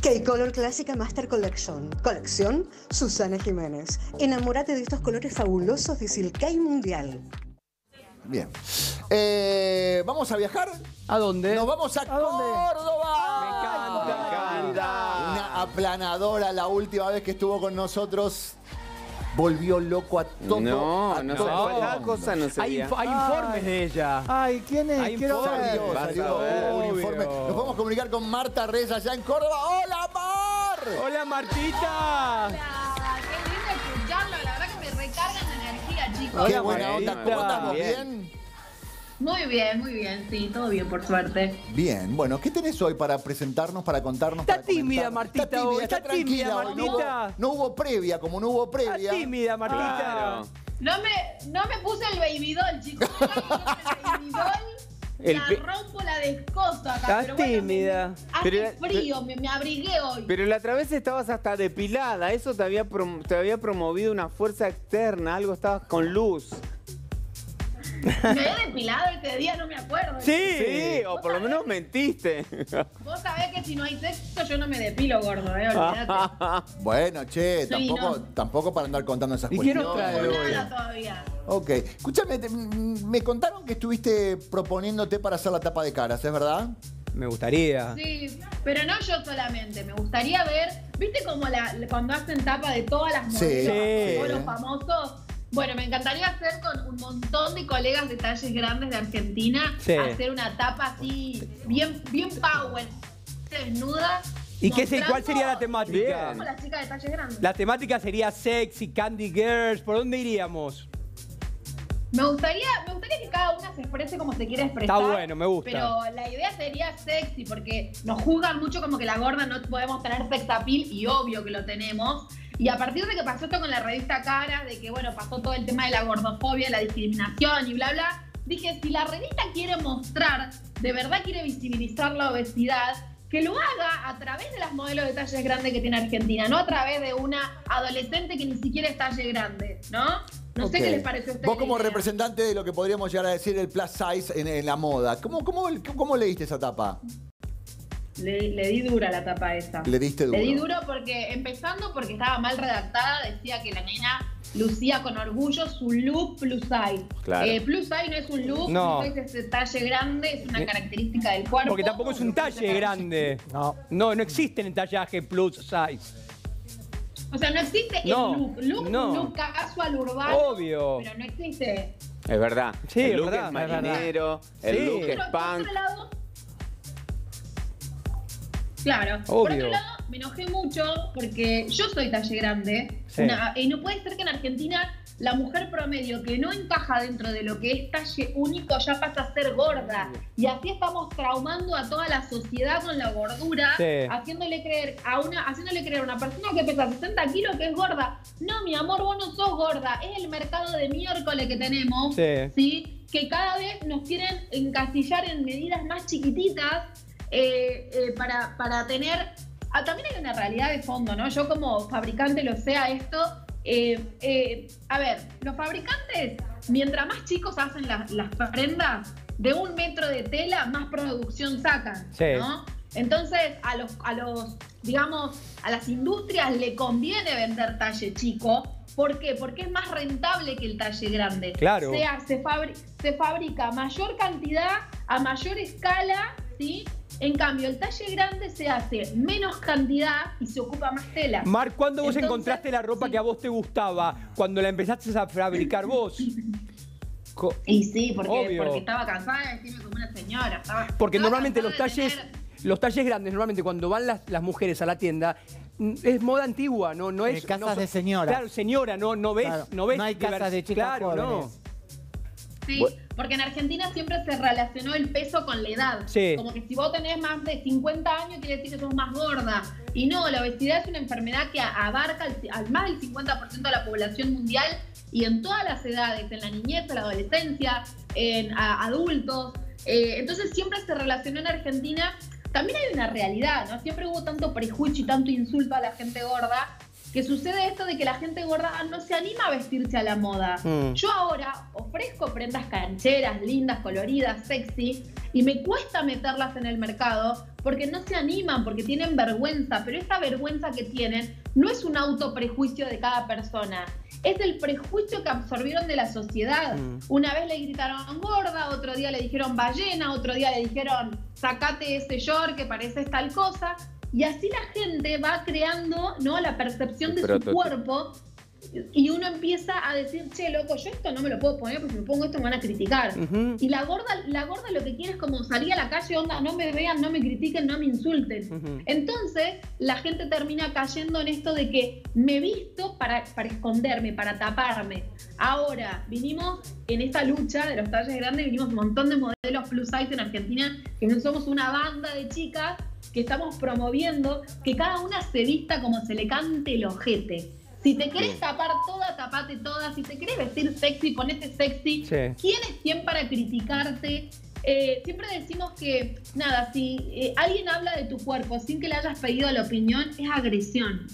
K-Color Clásica Master Collection. Colección Susana Jiménez. Enamórate de estos colores fabulosos de Silkei Mundial. Bien. Eh, ¿Vamos a viajar? ¿A dónde? Nos vamos a, Córdoba. Me encanta. Una aplanadora la última vez que estuvo con nosotros. Volvió loco a todo. No, a no todo se fue el la cosa, no se Hay, hay informes de ella. Ay, ¿quién es? Hay Quiero ver. Salió, a un informe. Nos podemos comunicar con Marta Reyes allá en Córdoba. ¡Hola, Mar! Hola Martita. Qué energía, chicos. Qué Hola, buena onda. ¿Cómo estamos? Bien. Muy bien, muy bien, sí, todo bien, por suerte. Bien. Bueno, ¿qué tenés hoy para presentarnos, para contarnos? Está para tímida? Martita, Está tímida, está, Está. No Martita. No hubo previa, como no hubo Está previa. tímida, Martita. Claro. No me, no me puse el baby doll, chicos. No me puse el baby doll. El la rompo, la descoso acá. Estás pero bueno, tímida. hace Pero- frío, me, me abrigué hoy. Pero la otra vez estabas hasta depilada, eso te había, te había promovido una fuerza externa, algo estabas con luz. Me había depilado este día, no me acuerdo. Sí. Sí, o por lo menos mentiste. Vos sabés que si no hay sexo, yo no me depilo, gordo, eh, olvídate. Bueno, che, Sí, tampoco, no. tampoco para andar contando esas ¿Y qué nos cuestiones. No, nada todavía. Ok. Escúchame, te- me contaron que estuviste proponiéndote para hacer la tapa de caras, ¿es verdad? Me gustaría. Sí, pero no yo solamente. Me gustaría ver, ¿viste como la, cuando hacen tapa de todas las Sí, modelos, sí. los famosos? Bueno, me encantaría hacer con un montón de colegas de talles grandes de Argentina, Sí. hacer una tapa así, bien, bien power, desnuda. ¿Y qué sé, cuál sería la temática? Como las chicas de talles grandes. La temática sería sexy, candy girls. ¿Por dónde iríamos? Me gustaría, me gustaría que cada una se exprese como se quiere expresar. Está bueno, me gusta. Pero la idea sería sexy, porque nos juzgan mucho como que la gorda no podemos tener sex appeal, y obvio que lo tenemos. Y a partir de que pasó esto con la revista Cara, de que bueno, pasó todo el tema de la gordofobia, la discriminación y bla bla, dije, si la revista quiere mostrar, de verdad quiere visibilizar la obesidad, que lo haga a través de las modelos de talles grandes que tiene Argentina, no a través de una adolescente que ni siquiera es talle grande, ¿no? No sé qué les parece a ustedes. Vos como representante de lo que podríamos llegar a decir el plus size en, en la moda, ¿cómo, cómo, cómo leíste esa tapa? Le, le di dura la tapa esa. Le diste duro. Le di duro porque, empezando porque estaba mal redactada, decía que la nena lucía con orgullo su look plus size. Claro. Eh, plus size no es un look, No. plus size es de talle grande, es una Eh, característica del cuerpo. Porque tampoco es un talle grande. No. No, no existen en tallaje plus size. O sea, no existe No, el look. Look, no. look casual urbano. Obvio. Pero no existe. Es verdad. Sí, el es look verdad, es es verdad. marinero, el Sí. look es Pero por punk. Claro. Por otro lado, me enojé mucho porque yo soy talle grande. Sí. Una- y no puede ser que en Argentina la mujer promedio que no encaja dentro de lo que es talle único ya pasa a ser gorda. Y así estamos traumando a toda la sociedad con la gordura, Sí. haciéndole creer a una, haciéndole creer a una persona que pesa 60 kilos que es gorda. No, mi amor, vos no sos gorda. Es el mercado de miércoles que tenemos. Sí. ¿sí? Que cada vez nos quieren encasillar en medidas más chiquititas eh, eh, para, para tener... ah, también hay una realidad de fondo, ¿no? Yo como fabricante lo sé a esto. eh, a ver, los fabricantes, mientras más chicos hacen las, las prendas, de un metro de tela, más producción sacan, Sí. ¿no? Entonces, a los, a los, digamos, a las industrias le conviene vender talle chico. ¿Por qué? Porque es más rentable que el talle grande. Claro. Se, se, fabri- se fabrica mayor cantidad, a mayor escala, ¿sí? En cambio, el talle grande se hace menos cantidad y se ocupa más tela. Mar, ¿cuándo vos Entonces, encontraste la ropa que a vos te gustaba? Cuando la empezaste a fabricar vos. Co- Y sí, porque, Obvio. porque estaba cansada de decirme como una señora. estaba- Porque estaba normalmente los de talles, tener- los talles grandes, normalmente cuando van las, las mujeres a la tienda, mm, es moda antigua, no, no es. Eh, casas no son- de señora. Claro, señora, no, no ves, Claro, no ves. no hay casas de chicas Claro, no. Sí, Bueno. porque en Argentina siempre se relacionó el peso con la edad. Sí. Como que si vos tenés más de 50 años, quiere decir que sos más gorda. Y no, la obesidad es una enfermedad que abarca al, al más del 50% de la población mundial y en todas las edades, en la niñez, en la adolescencia, en a- adultos. Eh, entonces siempre se relacionó en Argentina. También hay una realidad, ¿no? Siempre hubo tanto prejuicio y tanto insulto a la gente gorda que sucede esto de que la gente gorda no se anima a vestirse a la moda. Mm. Yo ahora ofrezco prendas cancheras, lindas, coloridas, sexy, y me cuesta meterlas en el mercado porque no se animan, porque tienen vergüenza, pero esa vergüenza que tienen no es un autoprejuicio de cada persona. Es el prejuicio que absorbieron de la sociedad. Mm. Una vez le gritaron gorda, otro día le dijeron ballena, otro día le dijeron sacate ese short que pareces tal cosa. Y así la gente va creando ¿no? la percepción de su cuerpo y uno empieza a decir, che, loco, yo esto no me lo puedo poner porque si me pongo esto me van a criticar. Y la gorda, la gorda lo que quiere es como salir a la calle, onda, no me vean, no me critiquen, no me insulten. Ujú. Entonces, la gente termina cayendo en esto de que me visto para, para esconderme, para taparme. Ahora, vinimos en esta lucha de los talles grandes, vinimos un montón de modelos plus size en Argentina, que no somos una banda de chicas que estamos promoviendo que cada una se vista como se le cante el ojete. Si te querés tapar toda, tapate toda. Si te querés vestir sexy, ponete sexy. Sí. ¿Quién es quién para criticarte? Eh, siempre decimos que, nada, si eh, alguien habla de tu cuerpo sin que le hayas pedido la opinión, es agresión.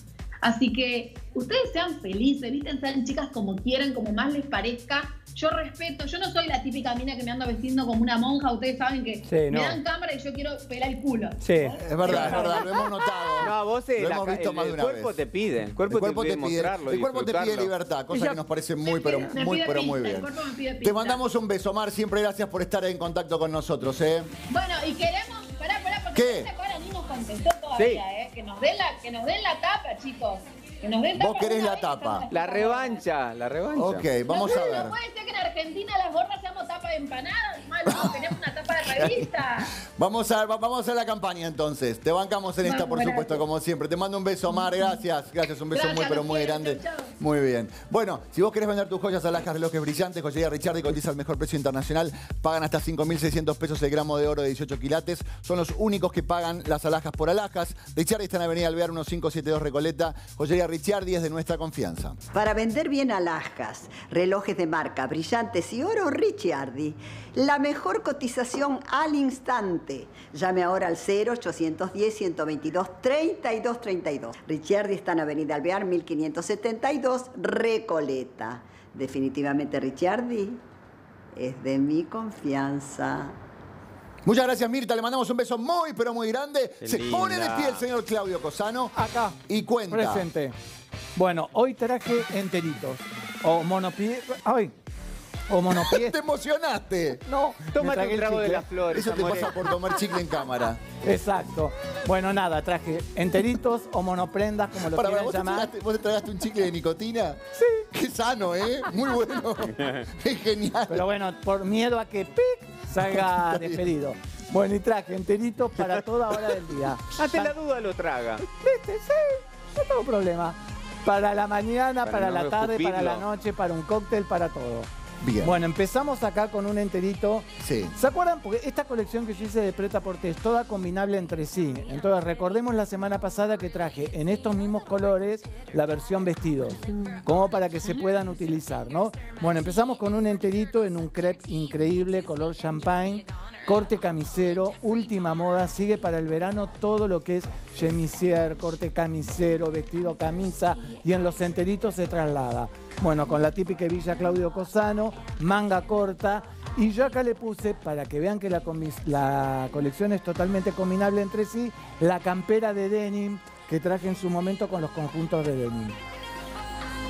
Así que ustedes sean felices, visten, sean chicas como quieran, como más les parezca. Yo respeto, yo no soy la típica mina que me ando vestiendo como una monja. Ustedes saben que Sí, me dan cámara y yo quiero pelar el culo. Sí. Es verdad, es verdad, lo hemos notado. No, vos eh, Lo la hemos visto el, más de el una cuerpo vez. te pide, el cuerpo, El cuerpo te te pide mostrarlo, el cuerpo te pide libertad, cosa que nos parece muy, pero muy, pero muy bien. el cuerpo me pide Te mandamos un beso, Mar. Siempre gracias por estar en contacto con nosotros, ¿eh? Bueno, y queremos, pará, pará, porque ¿Qué? cara ni nos contestó ¿eh? Que nos den la, que nos den la tapa, chicos. Que nos den tapa. Vos querés la tapa. La revancha, la revancha. Ok, vamos no, a No ver. puede ser que en Argentina las gordas seamos tapa de empanadas, malo, queremos una tapa de revista. Vamos a, va- vamos a hacer la campaña entonces. Te bancamos en esta, por gracias. supuesto, como siempre. Te mando un beso, Mar. Gracias. Gracias, un beso Gracias, muy, pero muy quiero. grande. Chau, chau. Muy bien. Bueno, si vos querés vender tus joyas, alhajas, relojes brillantes, joyería Richard y cotiza al mejor precio internacional, pagan hasta 5.600 pesos el gramo de oro de 18 quilates. Son los únicos que pagan las alhajas por alhajas. Richard está en Avenida Alvear 1572 Recoleta. Joyería Richard es de nuestra confianza. Para vender bien alhajas, relojes de marca, brillantes y oro, Ricciardi. La mejor cotización al instante. Llame ahora al 0810-122-3232. Ricciardi está en Avenida Alvear 1572, Recoleta. Definitivamente Ricciardi es de mi confianza. Muchas gracias, Mirta. Le mandamos un beso muy, pero muy grande. Qué Se linda. pone de pie el señor Claudio Cosano. Acá. Y cuenta. Presente. Bueno, hoy traje enteritos. O monopiel. Ay. O monopié. ¡Te emocionaste! No, Tómate un el trago de chicle. las flores. Eso te amore. pasa por tomar chicle en cámara. Exacto. Bueno, nada, traje enteritos o monoprendas, como lo Para, para, quieran ¿vos, te llamar. tragaste, ¿Vos te tragaste un chicle de nicotina? Sí. Qué sano, ¿eh? Muy bueno. es genial. Pero bueno, por miedo a que pic salga despedido. Bueno, y traje enteritos para toda hora del día. Ante la duda lo traga. ¿Viste? Sí, no tengo problema. Para la mañana, para, Para no la tarde, para la noche, para un cóctel, para todo. Bien. Bueno, empezamos acá con un enterito. Sí. ¿Se acuerdan? Porque esta colección que yo hice de Preta Porte es toda combinable entre sí. Entonces, recordemos la semana pasada que traje en estos mismos colores la versión vestidos, como para que se puedan utilizar, ¿no? Bueno, empezamos con un enterito en un crepe increíble, color champagne, corte camisero, última moda, sigue para el verano todo lo que es chemisier, corte camisero, vestido camisa y en los enteritos se traslada. Bueno, con la típica hebilla Claudio Cosano, manga corta. Y yo acá le puse, para que vean que la colección es totalmente combinable entre sí, la campera de denim que traje en su momento con los conjuntos de denim.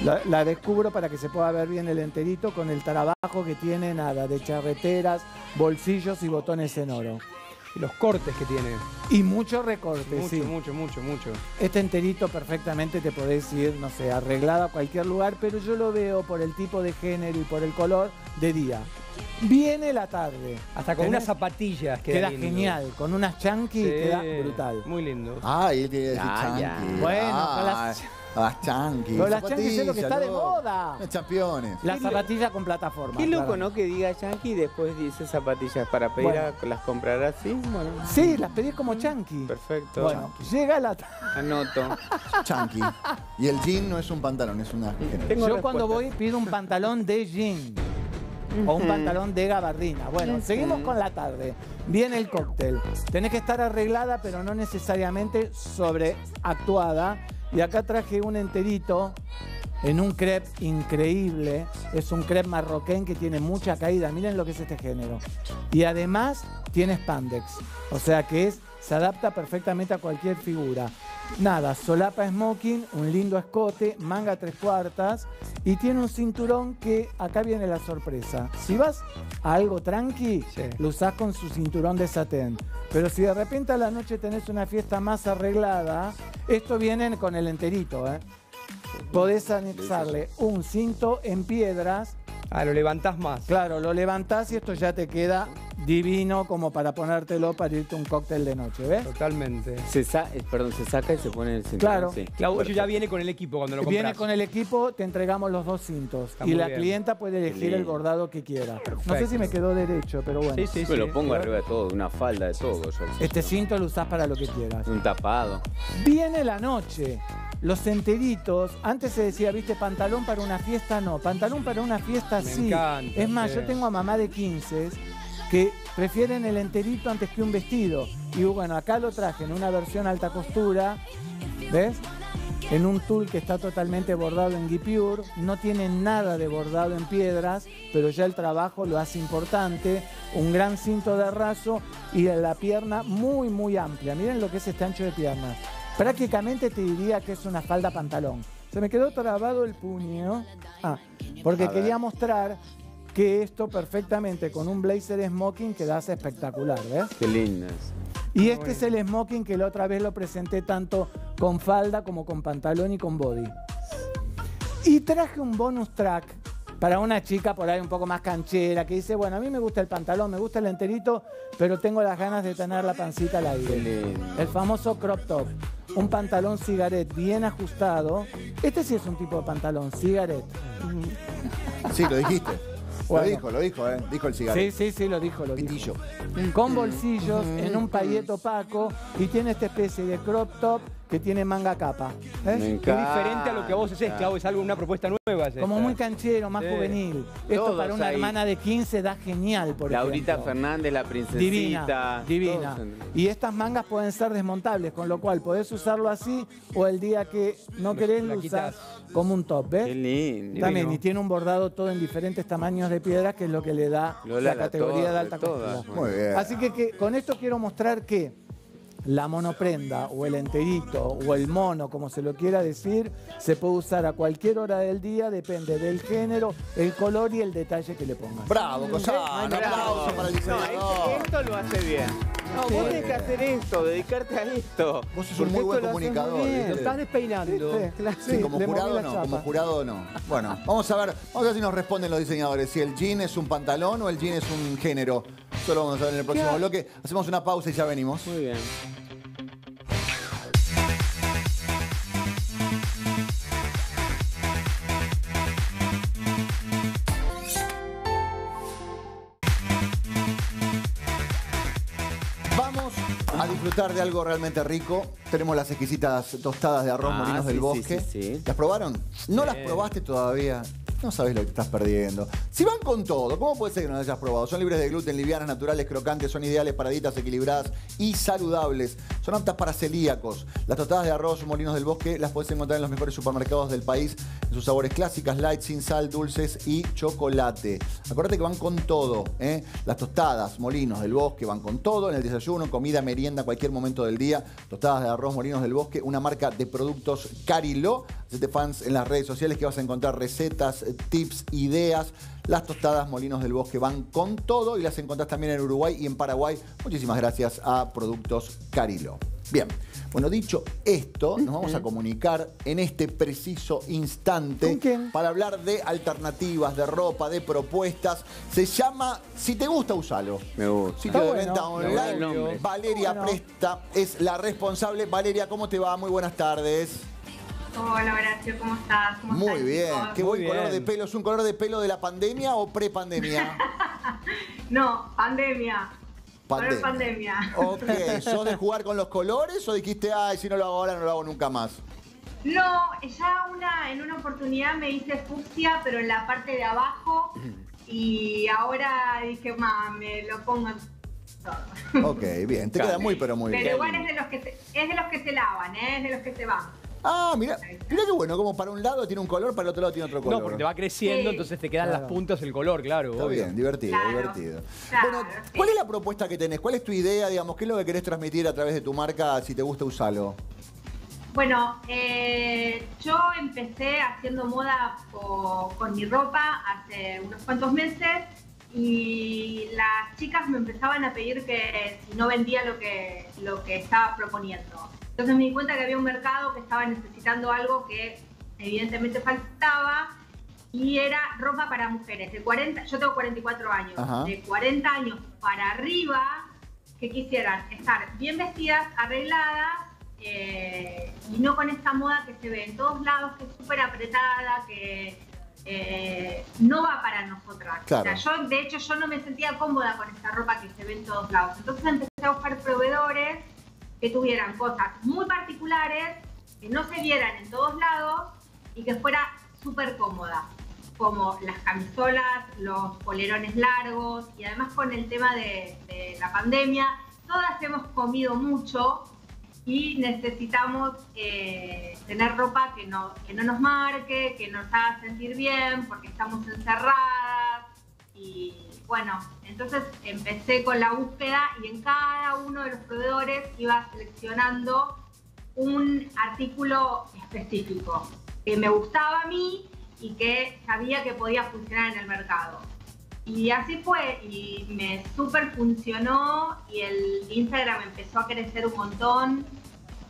La, la descubro para que se pueda ver bien el enterito con el trabajo que tiene, nada, de charreteras, bolsillos y botones en oro. Y los cortes que tiene. Y mucho recorte, Mucho, sí. mucho, mucho, mucho. Este enterito perfectamente te podés ir, no sé, arreglado a cualquier lugar, pero yo lo veo por el tipo de género y por el color de día. Viene la tarde. Hasta con ¿Tenés? unas zapatillas queda, Queda genial, con unas Sí, queda brutal. Muy lindo. Ah, y él tiene que decir Ah, chanqui. Bueno, ah, con las- las chanqui. Pero las chanquis es lo que está de Zapatillas, moda. Los campeones. La zapatilla con plataforma. Qué loco, claro. ¿no? Que diga Yankee y después dice zapatillas para pedir Bueno. a las comprar así. Bueno, Sí, las pedís como chunky. perfecto. Bueno, llega la Anoto. Chanqui. Y el jean no es un pantalón, es una Tengo Yo cuando voy pido un pantalón de jean o un pantalón de gabardina. Bueno, seguimos con la tarde. Viene el cóctel. Tenés que estar arreglada, pero no necesariamente sobreactuada. Y acá traje un enterito en un crepe increíble. Es un crepe marroquén que tiene mucha caída. Miren lo que es este género. Y además tiene spandex. O sea que es, se adapta perfectamente a cualquier figura. Nada, solapa smoking, un lindo escote, manga tres cuartas y tiene un cinturón que acá viene la sorpresa. Si vas a algo tranqui, Sí. lo usás con su cinturón de satén. Pero si de repente a la noche tenés una fiesta más arreglada, esto viene con el enterito, ¿eh? Podés anexarle un cinto en piedras. Ah, lo levantás más. Claro, lo levantás y esto ya te queda divino como para ponértelo para irte a un cóctel de noche, ¿ves? Totalmente. Se sa- eh, perdón, se saca y se pone en el cinturón. Claro. Sí. Ya viene con el equipo cuando lo compras. Viene con el equipo, te entregamos los dos cintos. Está y la bien. clienta puede elegir el bordado que quiera. No sé si me quedó derecho, pero bueno. Sí, sí, Me sí. lo pongo arriba de todo, una falda de todo. yo. Este cinto lo usás para lo que quieras. Un tapado. Viene la noche. Los enteritos, antes se decía, viste, pantalón para una fiesta, no. Pantalón para una fiesta, Me sí. encanta, es más, sí. yo tengo a mamá de 15 que prefieren el enterito antes que un vestido. Y bueno, acá lo traje en una versión alta costura, ¿ves? En un tul que está totalmente bordado en guipure, no tiene nada de bordado en piedras, pero ya el trabajo lo hace importante, un gran cinto de raso y la pierna muy muy amplia. Miren lo que es este ancho de pierna. Prácticamente te diría que es una falda pantalón. Se me quedó trabado el puño. Ah, porque quería mostrar que esto perfectamente con un blazer smoking quedase espectacular, ¿ves? Qué lindas. Y este es el smoking que la otra vez lo presenté tanto con falda como con pantalón y con body. Y traje un bonus track para una chica por ahí un poco más canchera que dice, bueno, a mí me gusta el pantalón, me gusta el enterito, pero tengo las ganas de tener la pancita al Qué aire. lindo. El famoso crop top. Un pantalón cigarette bien ajustado. Este sí es un tipo de pantalón, cigarette. Sí, lo dijiste. Bueno. Lo dijo, lo dijo, ¿eh? Dijo el Sí, cigarrillo. sí, sí, lo dijo, lo dijo. Con bolsillos, en un pailleto opaco y tiene esta especie de crop top que tiene manga capa. Me Es diferente a lo que vos haces, Clau. Es algo, una propuesta nueva. es Como muy canchero, más Sí. juvenil. Esto Todos para una ahí. hermana de 15 da genial, por Laurita ejemplo. Fernández, la princesita. Divina, divina. todos Y estas mangas pueden ser desmontables, con lo cual podés usarlo así o el día que no querés lo usás. Como un top, Qué ¿ves? lindo. También, y tiene un bordado todo en diferentes tamaños de piedra, que es lo que le da Lola, la la categoría toda- de alta de todas. costura. Muy bien. Así que, que con esto quiero mostrar que la monoprenda o el enterito o el mono, como se lo quiera decir, se puede usar a cualquier hora del día, depende del género, el color y el detalle que le pongas. Bravo, Cosano, Bravo. aplauso para el No, diseñador. esto, esto lo hace bien. No, vos tenés que hacer esto, dedicarte a esto. Vos sos un muy buen lo comunicador. muy. ¿viste? Lo estás despeinando. Sí, como le moví jurado no, chapa. como jurado no. Bueno, vamos a ver, vamos a ver si nos responden los diseñadores, si el jean es un pantalón o el jean es un género. Eso lo vamos a ver en el próximo ¿Qué? bloque. Hacemos una pausa y ya venimos. Muy bien. Vamos a disfrutar de algo realmente rico. Tenemos las exquisitas tostadas de arroz Ah, molinos sí, del bosque. sí, sí. ¿Las probaron? ¿No las probaste todavía? No sabes lo que estás perdiendo. Si van con todo, ¿cómo puede ser que no las hayas probado? Son libres de gluten, livianas, naturales, crocantes, son ideales para dietas equilibradas y saludables. Son aptas para celíacos. Las tostadas de arroz molinos del bosque las puedes encontrar en los mejores supermercados del país en sus sabores clásicas, light, sin sal, dulces y chocolate. Acuérdate que van con todo. ¿eh? Las tostadas molinos del bosque van con todo en el desayuno, comida, merienda, cualquier momento del día. Tostadas de arroz molinos del bosque, una marca de productos Carilo. Hacete fans en las redes sociales que vas a encontrar recetas, tips, ideas. Las tostadas Molinos del Bosque van con todo y las encontrás también en Uruguay y en Paraguay. Muchísimas gracias a Productos Carilo. Bien, bueno, dicho esto, nos vamos a comunicar en este preciso instante para hablar de alternativas, de ropa, de propuestas. Se llama Si te gusta, usalo. Me gusta. Sitio de venta bueno. Online. Valeria Bueno. Presta es la responsable. Valeria, ¿cómo te va? Muy buenas tardes. Hola Horacio, ¿cómo estás? ¿Cómo Muy están, bien. chicos? Qué buen color de pelo. ¿Es un color de pelo de la pandemia o prepandemia? No, pandemia. Pandemia. Color pandemia. Ok, ¿sos de jugar con los colores o dijiste, ay, si no lo hago ahora, no lo hago nunca más? No, ya una, en una oportunidad me hice fucsia, pero en la parte de abajo. Y ahora dije, ma, me lo pongo en todo. Ok, bien. Te queda muy, pero muy Pero bien. igual es de los que se, es de los que se lavan, ¿eh? Es de los que se van. Ah, mira, mira qué bueno, como para un lado tiene un color, para el otro lado tiene otro color. No, porque te va creciendo, Sí. entonces te quedan Claro. las puntas el color, claro. Está obvio. bien, divertido, Claro. divertido. Claro, Bueno, ¿cuál es la propuesta que tenés? ¿Cuál es tu idea, digamos? ¿Qué es lo que querés transmitir a través de tu marca? Si te gusta, usalo. Bueno, eh, yo empecé haciendo moda po- con mi ropa hace unos cuantos meses y las chicas me empezaban a pedir que si no vendía lo que, lo que estaba proponiendo. Entonces me di cuenta que había un mercado que estaba necesitando algo que evidentemente faltaba y era ropa para mujeres de 40, yo tengo 44 años, Ajá. de 40 años para arriba que quisieran estar bien vestidas, arregladas eh, y no con esta moda que se ve en todos lados, que es súper apretada, que eh, no va para nosotras. Claro. O sea, yo, de hecho, yo no me sentía cómoda con esta ropa que se ve en todos lados. Entonces empecé a buscar proveedores que tuvieran cosas muy particulares, que no se vieran en todos lados y que fuera súper cómoda, como las camisolas, los polerones largos y además con el tema de, la pandemia, todas hemos comido mucho y necesitamos eh, tener ropa que no, que no nos marque, que nos haga sentir bien, porque estamos encerradas. Y bueno, entonces empecé con la búsqueda y en cada uno de los proveedores iba seleccionando un artículo específico que me gustaba a mí y que sabía que podía funcionar en el mercado. Y así fue, y me súper funcionó y el Instagram empezó a crecer un montón.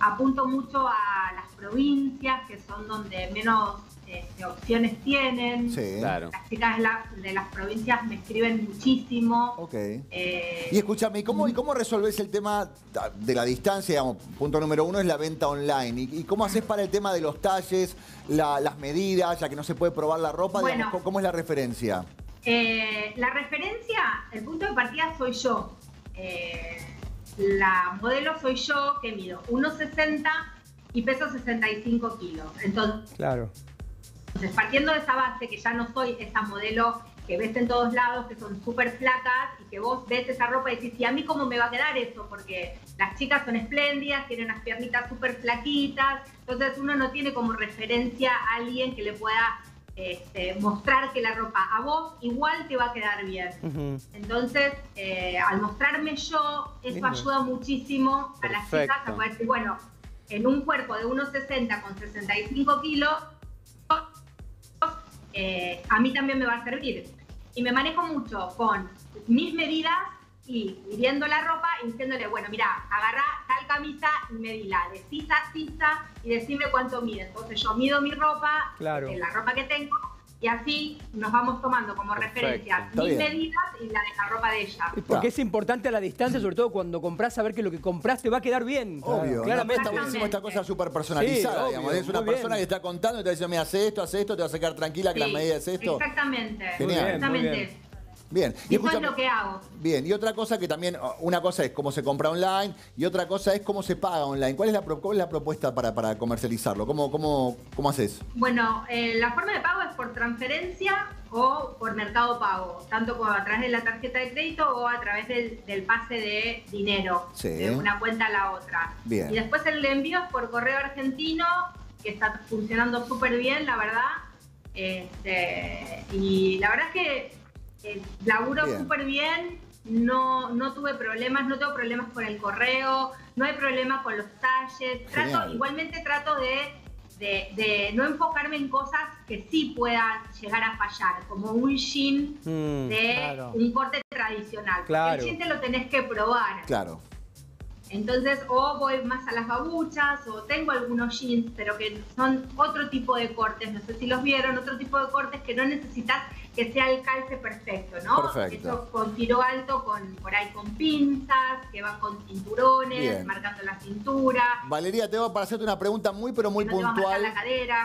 Apunto mucho a las provincias, que son donde menos este, opciones tienen. Sí. Claro. Las chicas de, la- de las provincias me escriben muchísimo. Ok. Eh, Y escúchame, ¿y cómo, ¿y cómo resolvés el tema de la distancia? Digamos, punto número uno es la venta online. ¿Y, y cómo haces para el tema de los talles, la- las medidas, ya que no se puede probar la ropa? Bueno. digamos, ¿cómo- ¿Cómo es la referencia? Eh, la referencia, el punto de partida soy yo. Eh, la modelo soy yo, que mido 1,60 y peso 65 kilos. Entonces, Claro. Partiendo de esa base, que ya no soy esa modelo que ves en todos lados, que son súper flacas y que vos ves esa ropa y decís, ¿y a mí cómo me va a quedar eso? Porque las chicas son espléndidas, tienen las piernitas súper flaquitas, entonces uno no tiene como referencia a alguien que le pueda este, mostrar que la ropa a vos igual te va a quedar bien. Entonces, eh, al mostrarme yo, eso ayuda muchísimo a las chicas a poder decir, bueno, en un cuerpo de 1,60 con 65 kilos, eh, a mí también me va a servir. Y me manejo mucho con mis medidas y midiendo la ropa y diciéndole, bueno, mira, agarrá tal camisa y medila de sisa a sisa y decime cuánto mide. Entonces yo mido mi ropa, Claro. eh, la ropa que tengo, y así nos vamos tomando como referencia Está mis bien. medidas y la de la ropa de ella. Porque es importante a la distancia, sobre todo cuando compras, saber que lo que compraste va a quedar bien. Obvio, Claramente. está buenísimo esta cosa súper personalizada, Sí, digamos. obvio, Es una bien. persona que está contando y te dice, mira, hace esto, hace esto, te vas a quedar tranquila que Sí, la medida es esto. Exactamente. Genial. Exactamente. Bien. Y es lo que hago. Bien, y otra cosa que también, una cosa es cómo se compra online y otra cosa es cómo se paga online. ¿Cuál es la, cuál es la propuesta para, para comercializarlo? ¿Cómo, cómo, ¿Cómo haces? Bueno, eh, la forma de pago es por transferencia o por mercado pago, tanto como a través de la tarjeta de crédito o a través del, del pase de dinero Sí. de una cuenta a la otra. Bien. Y después el envío es por correo argentino, que está funcionando súper bien, la verdad. Este, y la verdad es que eh, laburo súper bien, no, no tuve problemas, no tengo problemas con el correo, no hay problema con los talles. Trato, Genial. igualmente trato de, de- de no enfocarme en cosas que sí puedan llegar a fallar, como un jean Mm, de claro. un corte tradicional. Claro. El jean te lo tenés que probar. Claro. Entonces, o voy más a las babuchas, o tengo algunos jeans, pero que son otro tipo de cortes, no sé si los vieron, otro tipo de cortes que no necesitas que sea el calce perfecto, ¿no? Perfecto. Hecho con tiro alto, con por ahí con pinzas, que van con cinturones, Bien. marcando la cintura. Valeria, te voy para hacerte una pregunta muy, pero muy Que no va puntual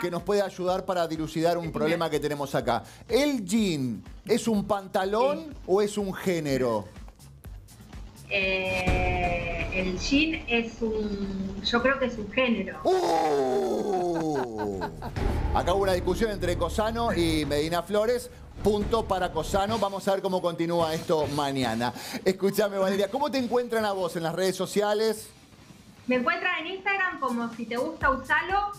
que nos puede ayudar para dilucidar un problema que tenemos acá. ¿El jean es un pantalón o es un género? Eh, el jean es un, yo creo que es un género. Uh. Acá hubo una discusión entre Cosano y Medina Flores. Punto para Cosano. Vamos a ver cómo continúa esto mañana. Escúchame, Valeria, ¿cómo te encuentran a vos en las redes sociales? Me encuentran en Instagram como si te gusta usalo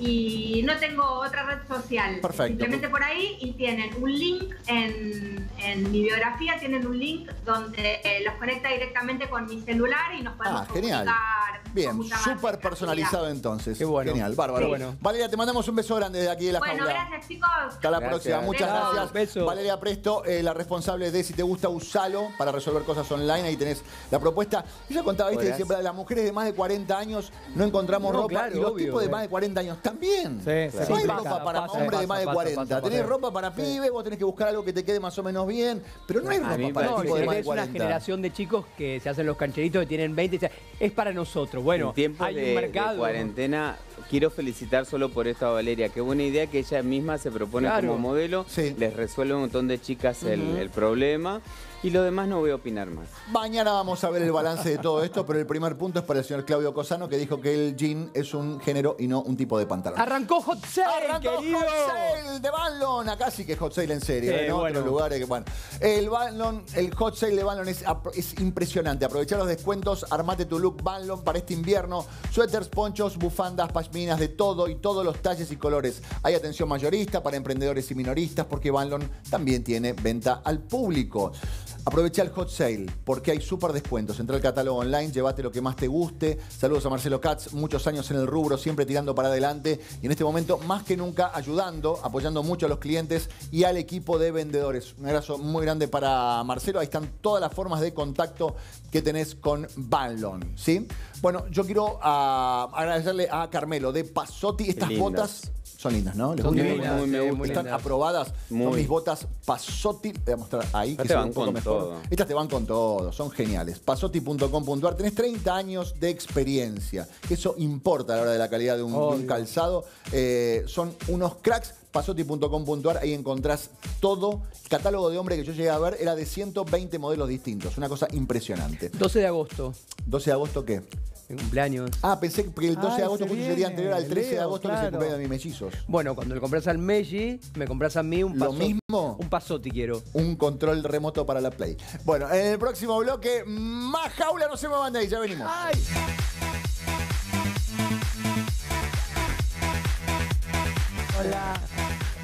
y no tengo otra red social. Perfecto. Simplemente por ahí y tienen un link en, en mi biografía, tienen un link donde eh, los conecta directamente con mi celular y nos podemos Ah, genial. comunicar Bien, súper personalizado entonces. Qué bueno. Genial, bárbaro. Bueno. Valeria, te mandamos un beso grande desde aquí de la Bueno, jaula. gracias chicos. Hasta la Gracias. próxima, muchas Besos. gracias. Beso. Valeria Presto, eh, la responsable de Si Te Gusta Usalo para resolver cosas online. Ahí tenés la propuesta. Ella contaba, viste, siempre las mujeres de más de 40 años no encontramos No, ropa claro, y los obvio, tipos de eh. más de 40 años también. Sí, no sí, hay pasa, ropa para pasa, hombres de pasa, más de pasa, 40. pasa, tenés pasa. ropa para pibes, vos tenés que buscar algo que te quede más o menos bien, pero no hay A ropa mí para No, tipos de más de es una 40. generación de chicos que se hacen los cancheritos que tienen 20 y dicen, es para nosotros. Bueno, en tiempos hay de, un de mercado. cuarentena, quiero felicitar solo por esto a Valeria. Qué buena idea que ella misma se propone Claro. como modelo. Les resuelve un montón de chicas el, el problema. Y lo demás no voy a opinar más. Mañana vamos a ver el balance de todo esto, pero el primer punto es para el señor Claudio Cosano, que dijo que el jean es un género y no un tipo de pantalón. Arrancó Hot Sale, Arrancó querido. Hot Sale de Banlon. Acá sí que es Hot Sale en serio. Sí, ¿eh? en bueno. otros lugares que bueno. El Banlon, el Hot Sale de Banlon es, impresionante. Aprovechar los descuentos, armate tu look Banlon para este invierno. Suéteres, ponchos, bufandas, pashminas, de todo y todos los talles y colores. Hay atención mayorista para emprendedores y minoristas porque Banlon también tiene venta al público. Aprovecha el hot sale porque hay súper descuentos. Entra al catálogo online, llévate lo que más te guste. Saludos a Marcelo Katz, muchos años en el rubro, siempre tirando para adelante y en este momento más que nunca ayudando, apoyando mucho a los clientes y al equipo de vendedores. Un abrazo muy grande para Marcelo. Ahí están todas las formas de contacto que tenés con Banlon, ¿sí? Bueno, yo quiero ah, agradecerle a Carmelo de Pasotti estas botas. Son lindas, ¿no? Les Son gusta. divinas, Muy, me sí, muy Están lindas. aprobadas. Son Muy. mis botas Pasotti. Voy a mostrar ahí Estas que te van un poco con mejor. todo. Estas te van con todo, son geniales. Pasotti.com.ar. Tenés 30 años de experiencia. Eso importa a la hora de la calidad de un, de un Obvio. calzado. Eh, son unos cracks. Pasotti.com.ar. Ahí encontrás todo. El catálogo de hombre que yo llegué a ver era de 120 modelos distintos. Una cosa impresionante. 12 de agosto. ¿12 de agosto qué? Mi cumpleaños. Ah, pensé que el 12 de Ay, agosto justo sería anterior al 13 de agosto que es el claro. cumpleaños de mis mellizos. Bueno, cuando le compras al Meiji, me compras a mí un Lo pasotti. mismo. Un pasotti quiero. un control remoto para la Play. Bueno, en el próximo bloque, más jaula, no se muevan de ahí, ya venimos. Hola.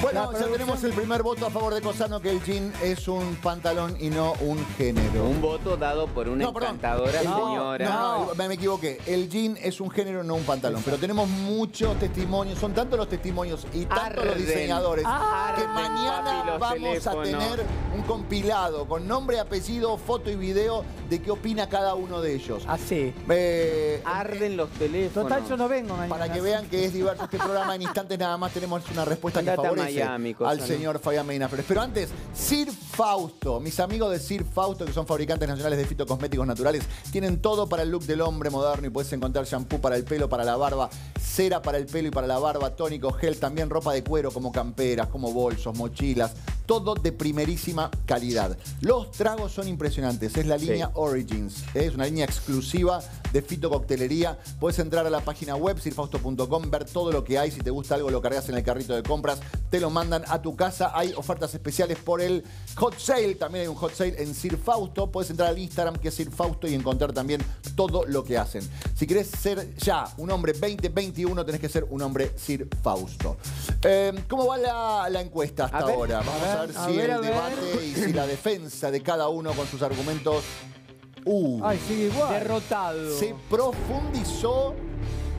Bueno, ya tenemos el primer voto a favor de Cosano, que el jean es un pantalón y no un género. Un voto dado por una No, encantadora El- señora. No, no, me me equivoqué. El jean es un género, no un pantalón. Pero tenemos muchos testimonios, son tantos los testimonios y tantos los Arden. diseñadores que Arden, mañana papi, los vamos teléfonos. a tener un compilado con nombre, apellido, foto y video de qué opina cada uno de ellos. Así. Eh, Arden los teléfonos. Total, yo no vengo mañana. para que vean que es diverso este programa, en instantes nada más tenemos una respuesta que Andate favorece Miami, al ¿no? señor Fabián Medina Flores. Pero antes, Sir Fausto, mis amigos de Sir Fausto, que son fabricantes nacionales de fitocosméticos naturales, tienen todo para el look del hombre moderno y puedes encontrar shampoo para el pelo, para la barba, cera para el pelo y para la barba, tónico, gel, también ropa de cuero como camperas, como bolsos, mochilas, todo de primerísima calidad. Los tragos son impresionantes, es la Sí. línea Origins, ¿eh? es una línea exclusiva de fitococtelería. Puedes entrar a la página web sirfausto.com, ver todo lo que hay. Si te gusta algo, lo cargas en el carrito de compras, te lo mandan a tu casa. Hay ofertas especiales por el hot sale. También hay un hot sale en Sir Fausto. Puedes entrar al Instagram que es Sir Fausto y encontrar también todo lo que hacen. Si querés ser ya un hombre 2021, tenés que ser un hombre Sir Fausto. Eh, ¿Cómo va la, la encuesta hasta ahora? Vamos a ver, a si ver, el debate y si la defensa de cada uno con sus argumentos. Uh, Ay, sigue igual. Derrotado. se profundizó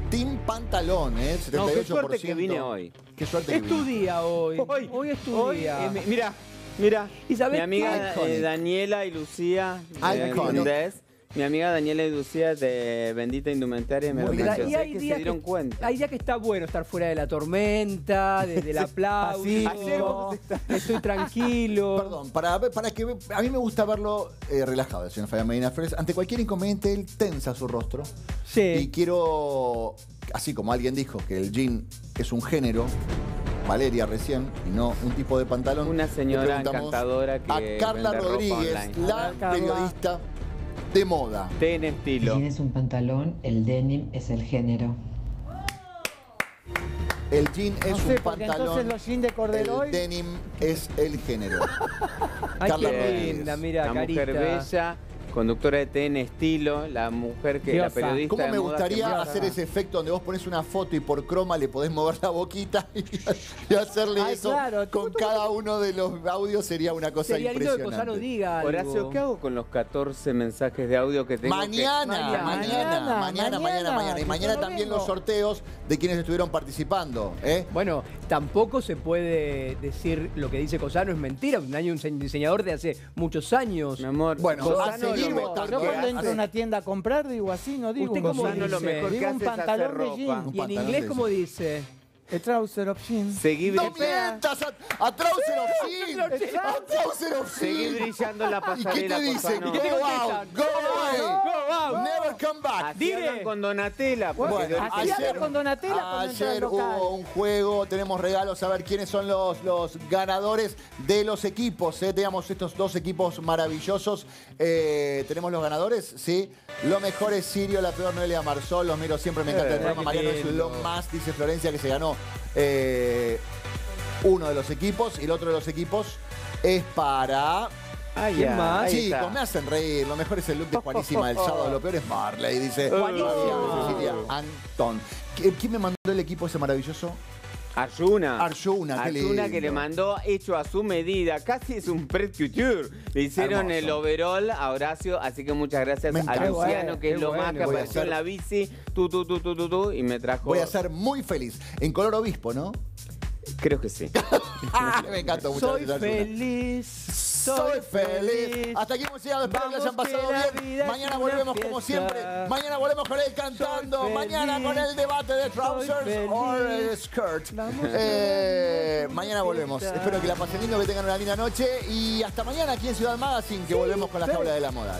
Team Pantalón, ¿eh? 78%. No, qué suerte que vine hoy. Qué suerte que Es tu vine. día hoy. Hoy, es tu Hoy, día. eh, mi- mira, mira. ¿Y sabés mi amiga eh, Daniela y Lucía de Iconic. Mendez, Mi amiga Daniela y Lucía de Bendita Indumentaria me lo Muy mencionó. Y hay que se dieron que- cuenta. Hay días que está bueno estar fuera de la tormenta, de- del aplauso. Estoy tranquilo. Perdón, para, para que a mí me gusta verlo eh, relajado, el señor Fabián Medina Flores. Ante cualquier inconveniente, él tensa su rostro. Sí. Y quiero, así como alguien dijo que el jean es un género, Valeria recién, y no un tipo de pantalón. Una señora encantadora que A Carla Rodríguez, la periodista de moda. Ten Si estilo. tienes un pantalón, el denim es el género. El jean es No un sé, porque pantalón. entonces los jeans de corderoy. El denim es el género. Ay, Carla qué Rodríguez. linda, mira, la carita. mujer bella, conductora de TN Estilo, la mujer que la Diosa. periodista ¿Cómo me que gustaría hacer ese efecto donde vos pones una foto y por croma le podés mover la boquita y, y hacerle Ay, eso claro. con cada uno de los audios sería una cosa Sería lindo que impresionante. Cosano diga algo. Horacio, ¿qué hago con los 14 mensajes de audio que tengo? que- Mañana, mañana, Mañana, mañana, mañana. Y que mañana también vengo. los sorteos de quienes estuvieron participando. ¿eh? Bueno, tampoco se puede decir lo que dice Cosano es mentira. Un año un diseñador de hace muchos años. Mi amor, Bueno, a Cosano seguir que Yo cuando entro a una tienda a comprar digo así, no digo ¿Usted un cómo dice? lo mejor que digo un hace es hacer pantalón de ropa. jean. Un Y en pantalón inglés, ¿cómo dice? A trouser of jean. Seguí, ¡No mientas! ¡A, a Trouser of Jean! ¡A Trouser of seguí Jean! brillando en la ¿Y qué pasarela, te dicen? Go out, go away, Go out. never come back. Así hablan con Donatella. Bueno, así habla con Donatella ayer hubo un juego, tenemos regalos, a ver quiénes son los, los ganadores de los equipos. ¿eh? Teníamos estos dos equipos maravillosos. Eh, ¿Tenemos los ganadores? Sí. Lo mejor es Sirio, la peor Noelia Marsol. Los miro siempre, me encanta el Eh, programa. Mariano es lo más, dice Florencia, que se ganó eh, uno de los equipos y el otro de los equipos es para... Ah, ¿Quién ya, más? Chicos, me hacen reír. Lo mejor es el look de Juanísima del sábado. Lo peor es Marley, dice Juanísima. Cecilia Antón. ¿Qui- ¿Quién me mandó el equipo ese maravilloso? Arjuna. Arjuna, qué Arjuna lindo. que le mandó hecho a su medida. Casi es un prêt couture. Le hicieron Hermoso. el overall a Horacio. Así que muchas gracias Me a encanta. Luciano, Qué que es lo bueno. más que Voy a apareció hacer- en la bici. Tú, tú, tú, tú, tú, tú. Y me trajo. Voy a ser muy feliz. En color obispo, ¿no? Creo que sí. me encantó. Muchas Soy feliz. Soy feliz. Hasta aquí hemos llegado. Espero que la hayan Vamos, pasado bien. Mañana volvemos como siempre. Mañana volvemos con él cantando. Soy Mañana feliz. con el debate de trousers or eh, skirt. Vamos, Eh, mañana volvemos. Espero que la pasen lindo, que tengan una linda noche. Y hasta mañana aquí en Ciudad Magazine, que volvemos con la jaula de la moda.